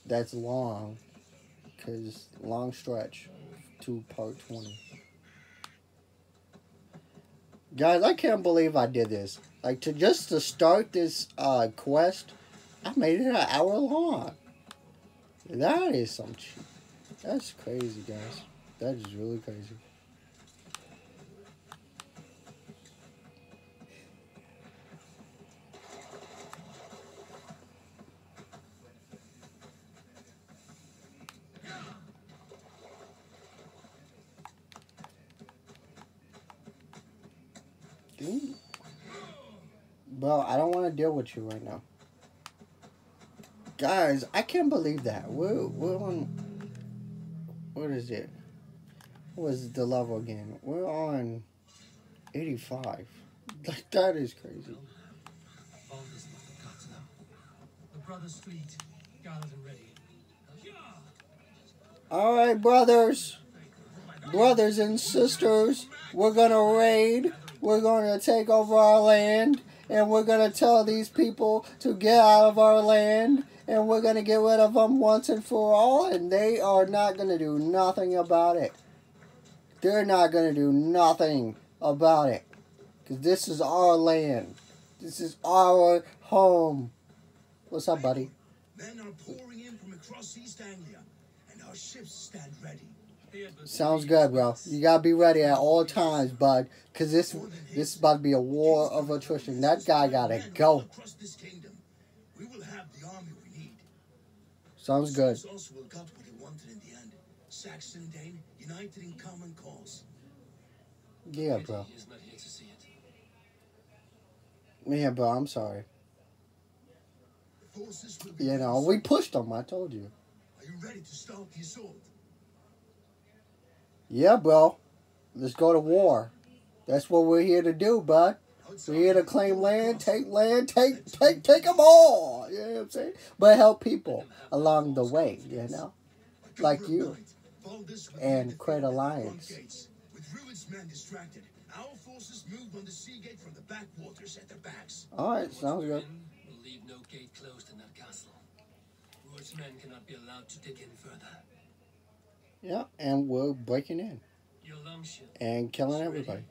That's long, cause long stretch to part twenty. Guys, I can't believe I did this. Like to just to start this uh, quest, I made it an hour long. That is some. That's crazy, guys. That is really crazy. Well, I don't want to deal with you right now. Guys, I can't believe that. We're, we're on... What is it? What was the level again? We're on 85. Like, that is crazy. Ready. Alright, brothers. Brothers and sisters, we're gonna raid. We're gonna take over our land. And we're gonna tell these people to get out of our land. And we're gonna get rid of them once and for all. And they are not gonna do nothing about it. They're not gonna do nothing about it. Because this is our land. This is our home. What's up, buddy? Men are pouring in from across East Anglia, and our ships stand ready. Sounds good, bro. You gotta be ready at all times, bud. Cause this this is about to be a war of attrition. That guy gotta go. Sounds good. Yeah, bro. Yeah, bro. I'm sorry. You know, we pushed them. I told you. Are you ready to start the assault? Yeah, bro. Let's go to war. That's what we're here to do, bud. We're here to claim land, take land, take take take them all. You know what I'm saying? But help people along the way. You know, like you. And create alliance. With Rued's men distracted, our forces moved on the sea gate from the backwaters at their backs. All right, sounds good. We'll leave no gate closed in that castle. Rued's men cannot be allowed to dig in further. Yeah, and we're breaking in Your longship and killing everybody.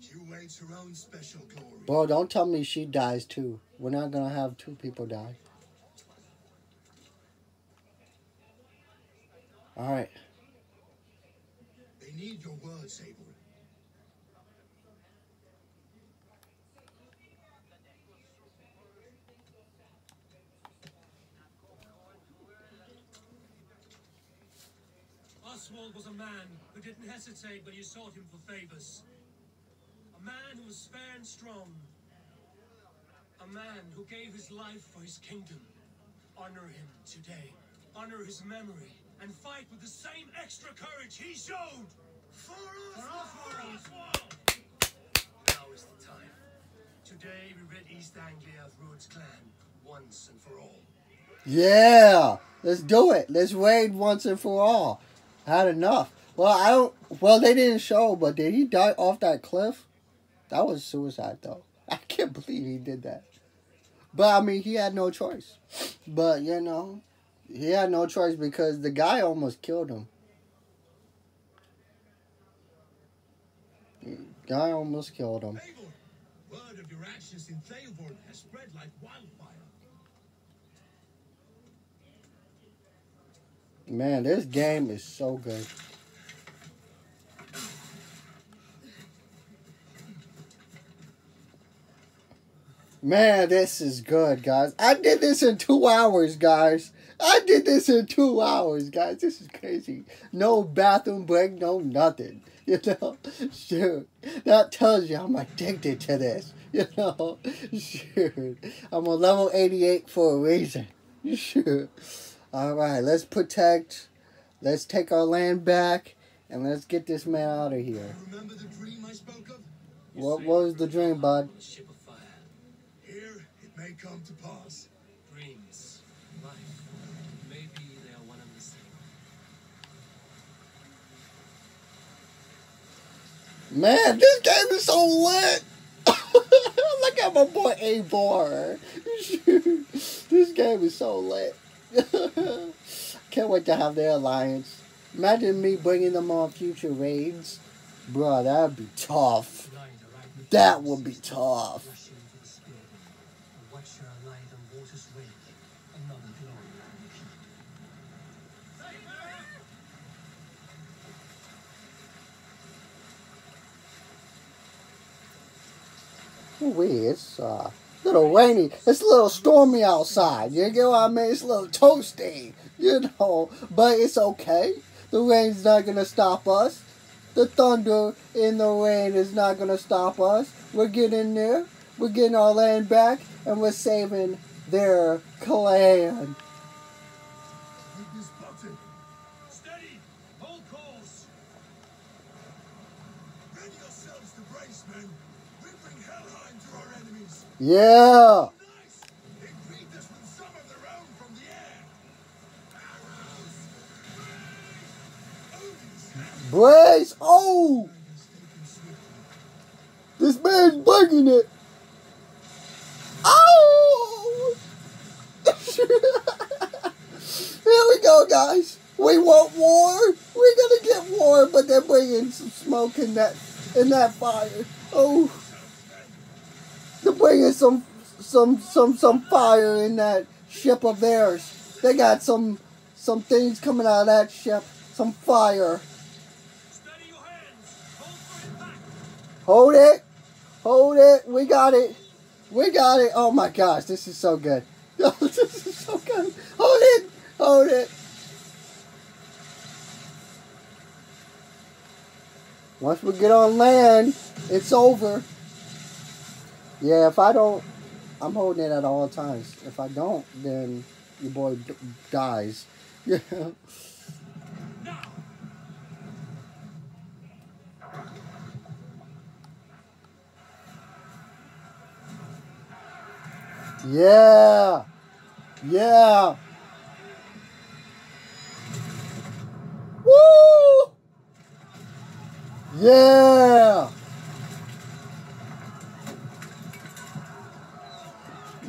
She waits her own special glory. Bro, don't tell me she dies too. We're not gonna have two people die. All right. They need your words, Abel. Oswald was a man who didn't hesitate when you sought him for favors. A man who was fair and strong. A man who gave his life for his kingdom. Honor him today. Honor his memory. And fight with the same extra courage he showed. For Oswald! Now is the time. Today we rid East Anglia of Rued's clan once and for all. Yeah, let's do it. Let's raid once and for all. Had enough. Well, I don't. Well, they didn't show, but did he die off that cliff? That was suicide, though. I can't believe he did that. But I mean, he had no choice. But you know, he had no choice because the guy almost killed him. Guy almost killed him. Word of your actions in has spread like wildfire. Man, this game is so good. Man, this is good, guys. I did this in two hours, guys. I did this in two hours, guys. This is crazy. No bathroom break, no nothing. You know, shoot. That tells you I'm addicted to this. You know, shoot. I'm on level 88 for a reason. Shoot. All right, let's protect. Let's take our land back, and let's get this man out of here. Remember the dream I spoke of? What was the dream, bud? Ship of fire. Here, it may come to pass. Dreams. Life. Maybe they are one and the same. Man, this game is so lit. Look at my boy A Bar. this game is so lit. Can't wait to have their alliance. Imagine me bringing them on future raids. Bro, that'd be tough. That would be tough. Ooh, it's uh, little rainy. It's a little stormy outside. You get what I mean? It's a little toasty, you know. But it's okay. The rain's not gonna stop us. The thunder in the rain is not gonna stop us. We're getting there. We're getting our land back, and we're saving their clan. Weakness spotted. Steady! Hold course! Ready yourselves to brace, men. We bring Helheim to our enemies. Yeah. Nice! They greet us with some of their own from the air. Arrows! Odin's Brace! Oh! This man's bugging it. Oh! Here we go, guys. We want war. We're gonna get war, but they're bringing some smoke in that in that fire. Oh, they're bringing some some some some fire in that ship of theirs. They got some some things coming out of that ship. Some fire. Hold it. Hold it. We got it. We got it. Oh my gosh, this is so good. this is so good. Hold it. Hold it. Once we get on land, it's over. Yeah, if I don't, I'm holding it at all times. If I don't, then your boy dies. Yeah. Yeah. Yeah. Woo! Yeah.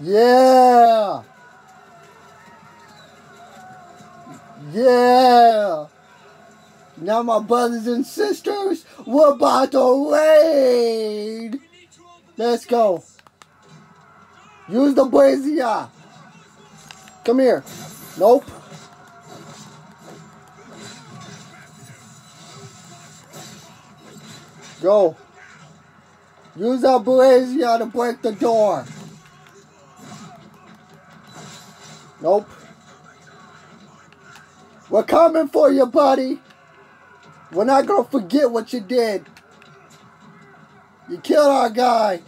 Yeah. Yeah. Now my brothers and sisters, we're about to raid. Let's go. Use the brazier. Come here. Nope. Go. Use that brazier to break the door. Nope. We're coming for you, buddy. We're not gonna forget what you did. You killed our guy.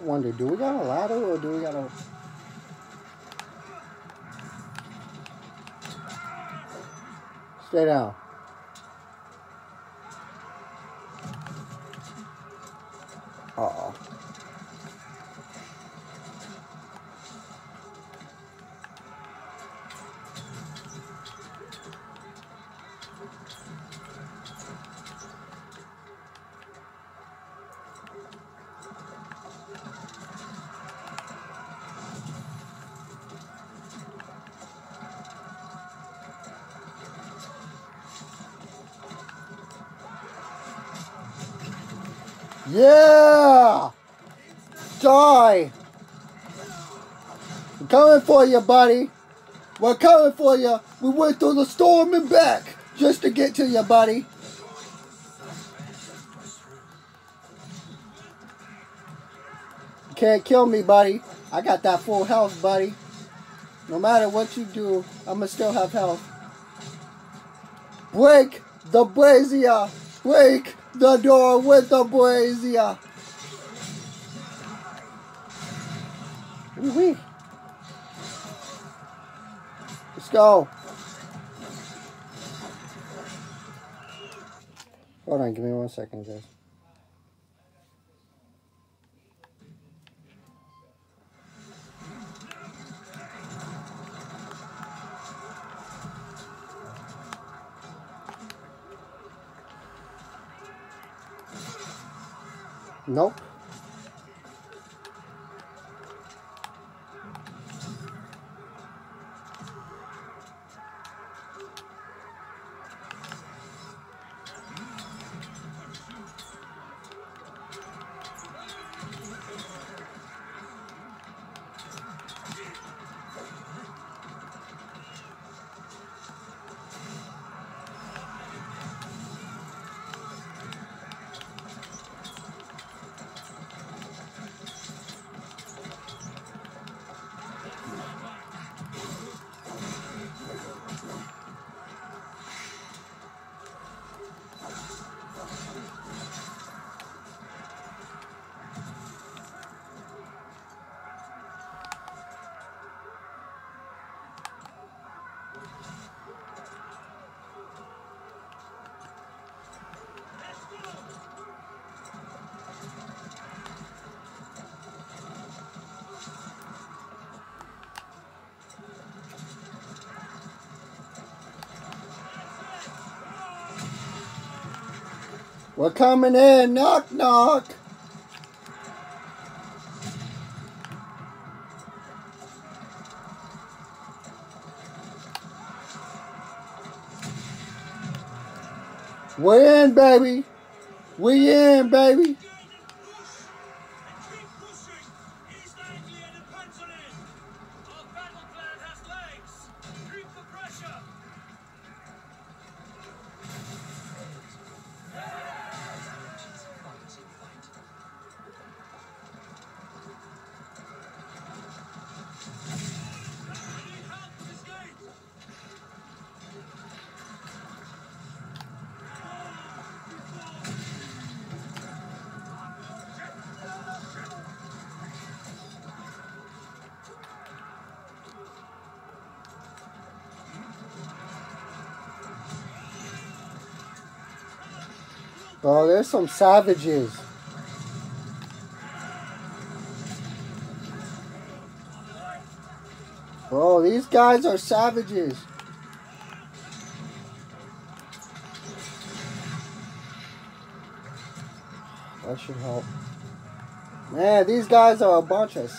I wonder, do we got a ladder or do we got a... Stay down. For you, buddy. We're coming for you. We went through the storm and back just to get to you, buddy. Can't kill me, buddy. I got that full health, buddy. No matter what you do, I'ma still have health. Break the brazier! Break the door with the brazier! Go. Hold on, give me one second, guys. Nope. We're coming in. Knock, knock. We're in, baby. We in, baby. There's some savages. Bro, these guys are savages. That should help. Man, these guys are a bunch of...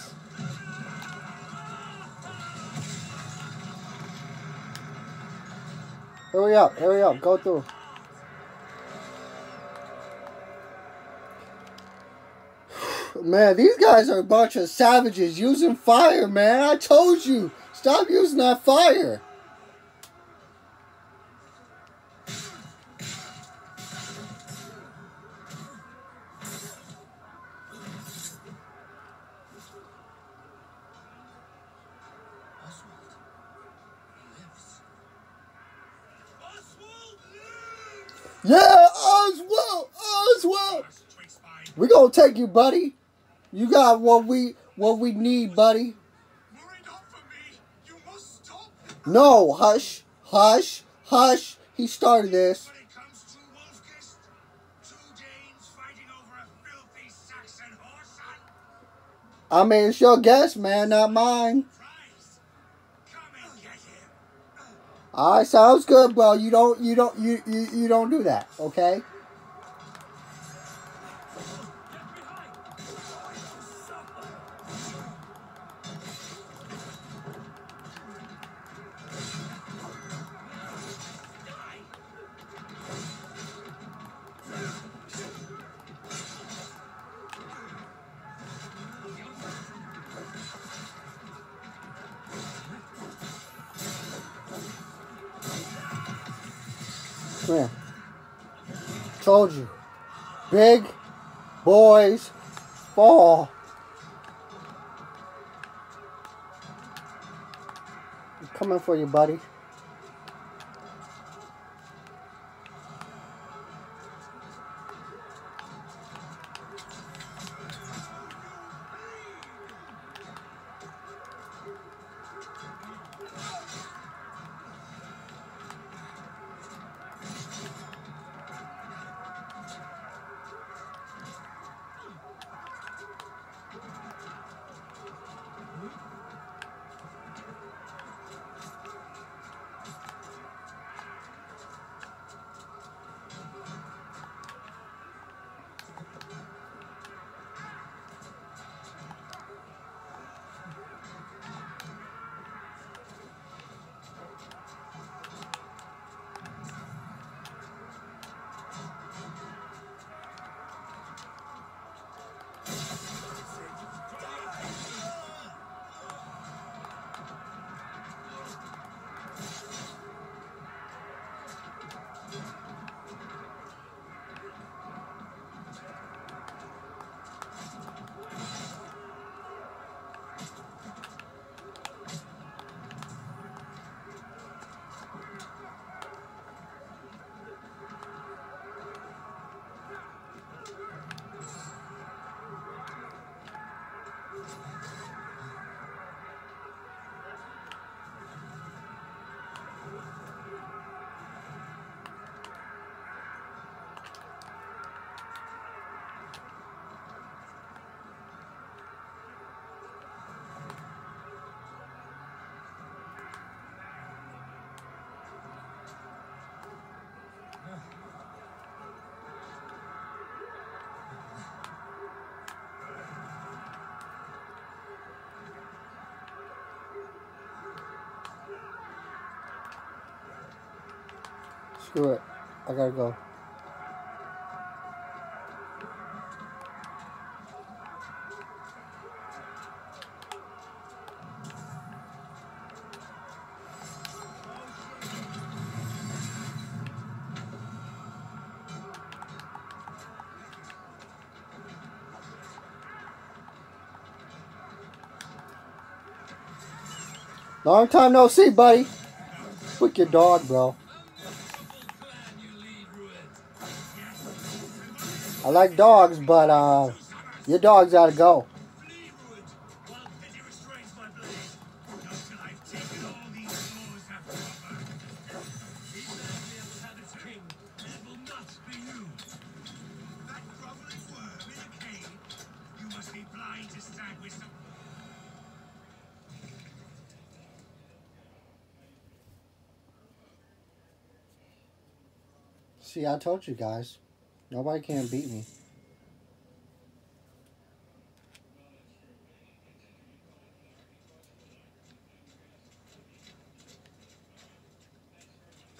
Hurry up, hurry up, go through. Man, these guys are a bunch of savages using fire, man. I told you. Stop using that fire. Yeah, Oswald, Oswald. We gonna take you, buddy. You got what we what we need, buddy. No, hush, hush, hush. He started this. I mean, it's your guess, man, not mine. All right, sounds good, bro. You don't, you don't, you you, you don't do that, okay? Told you. Big boys fall. I'm coming for you, buddy. Screw it. I gotta go. Long time no see, buddy. Your dog, bro. I like dogs, but uh, your dog's gotta go. See, I told you guys. Nobody can beat me.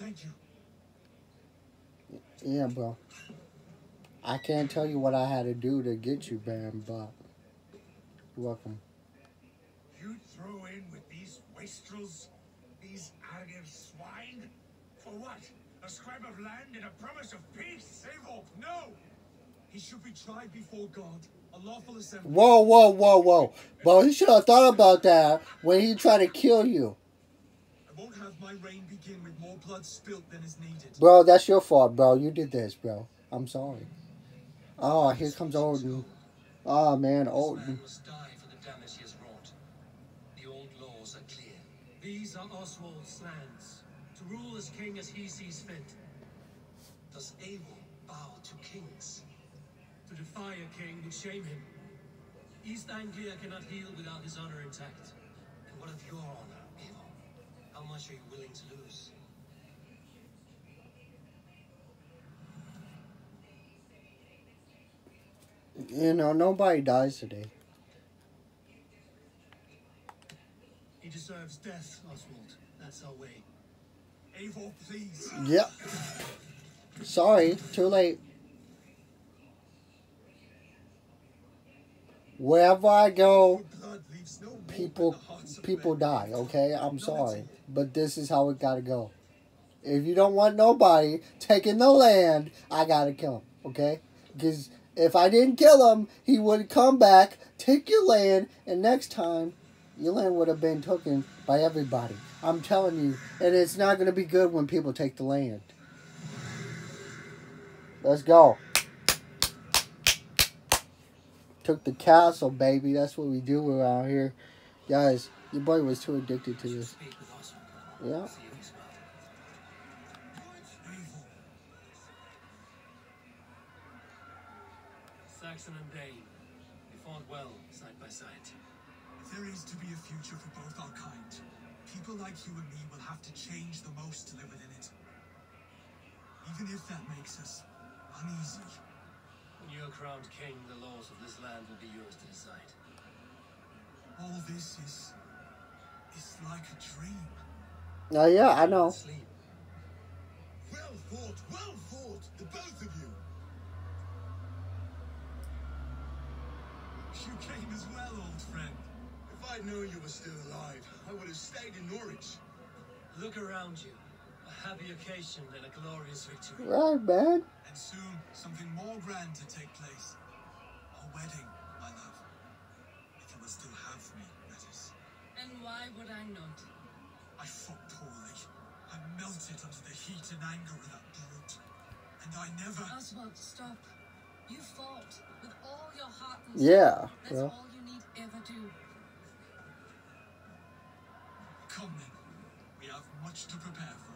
Thank you. Yeah, bro. I can't tell you what I had to do to get you, Baron, but you're welcome. You throw in with these wastrels, these arrogant swine? For what? A of land and a promise of peace? Eivor, no! He should be tried before God. A lawful assembly. Whoa, whoa, whoa, whoa. Bro, he should have thought about that when he tried to kill you. I won't have my reign begin with more blood spilt than is needed. Bro, that's your fault, bro. You did this, bro. I'm sorry. Oh, here comes Odin. Oh, man, Odin. man must die for the damage he has wrought. The old laws are clear. These are Oswald's lands, to rule as king as he sees fit. Does Eivor bow to kings? To defy a king would shame him. East Anglia cannot heal without his honor intact. And what of your honor, Eivor? How much are you willing to lose? You know, nobody dies today. He deserves death, Oswald. That's our way. Eivor, please. Yep. Sorry, too late. Wherever I go, people people die, okay? I'm sorry. But this is how it gotta go. If you don't want nobody taking the land, I gotta kill him. Okay? Because if I didn't kill him, he would come back, take your land, and next time, your land would have been taken by everybody. I'm telling you, and it's not gonna be good when people take the land. Let's go. Took the castle, baby. That's what we do around here. Guys, your boy was too addicted to this. Speak. Yeah. See if he's well. Saxon and Dane, we fought well side by side. There is to be a future for both our kind. People like you and me will have to change the most to live within it. Even if that makes us uneasy. When you're crowned king, the laws of this land will be yours to decide. All this is is like a dream. Oh yeah, I know. Sleep. Well fought, well fought, the both of you. You came as well, old friend. If I'd known you were still alive, I would have stayed in Norwich. Look around you. A happy occasion and a glorious victory. Right, man. And soon something more grand to take place. Our wedding, my love. If you will still have me, that is. And why would I not? I fought poorly. I melted under the heat and anger of that brute. And I never. Oswald, stop. You fought with all your heart and Yeah, That's well. all you need ever do. Come then. We have much to prepare for.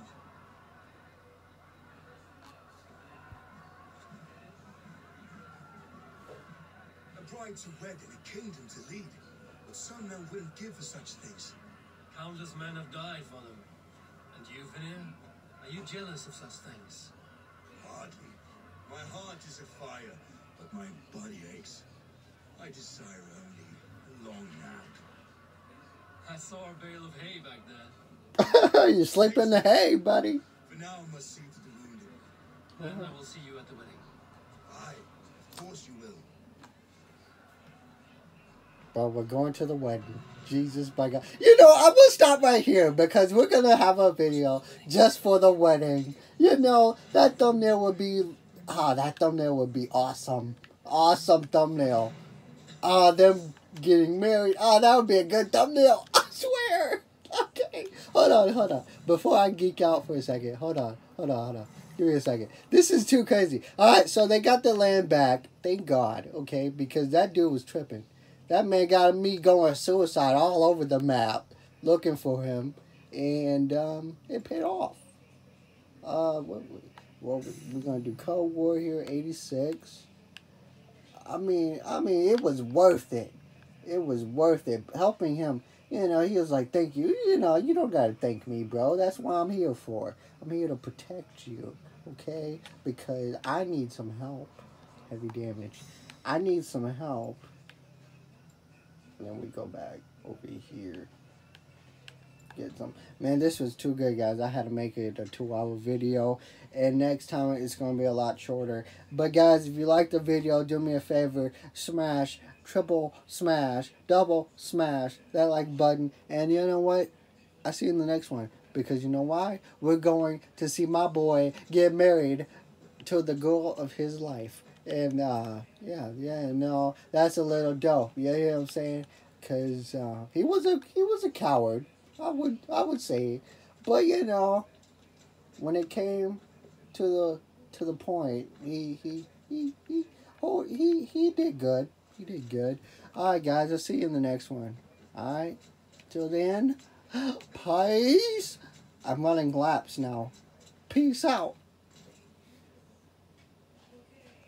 A bride to wed and a kingdom to lead. But some men wouldn't give for such things. Countless men have died for them. And you, Finnr? Are you jealous of such things? Hardly. My heart is afire, but my body aches. I desire only a long nap. I saw a bale of hay back there. you sleep in the hay, buddy. For now, I must see to the wounded. Then I will see you at the wedding. Aye, of course you will. But we're going to the wedding. Jesus by God. You know, I'm gonna stop right here because we're gonna have a video just for the wedding. You know, that thumbnail would be ah, that thumbnail would be awesome. Awesome thumbnail. Ah, them getting married. Ah, that would be a good thumbnail. I swear. Okay. Hold on, hold on. Before I geek out for a second, hold on, hold on, hold on. Give me a second. This is too crazy. Alright, so they got the land back. Thank God, okay? Because that dude was tripping. That man got me going suicide all over the map looking for him, and um, it paid off. Uh, what, what we're gonna do? Cold War here, eighty six. I mean, I mean, it was worth it. It was worth it. Helping him, you know, he was like, "Thank you." You know, you don't gotta thank me, bro. That's what I'm here for. I'm here to protect you, okay? Because I need some help. Heavy damage. I need some help. And then we go back over here. Get some. Man, this was too good, guys. I had to make it a two-hour video. And next time it's going to be a lot shorter. But, guys, if you like the video, do me a favor. Smash, triple smash, double smash that like button. And you know what? I'll see you in the next one. Because you know why? We're going to see my boy get married to the girl of his life. And uh, yeah, yeah, no, that's a little dope. You hear what I'm saying? Cause uh, he was a he was a coward. I would I would say, but you know, when it came to the to the point, he he he he oh he he did good. He did good. All right, guys. I'll see you in the next one. All right. Till then, peace. I'm running laps now. Peace out.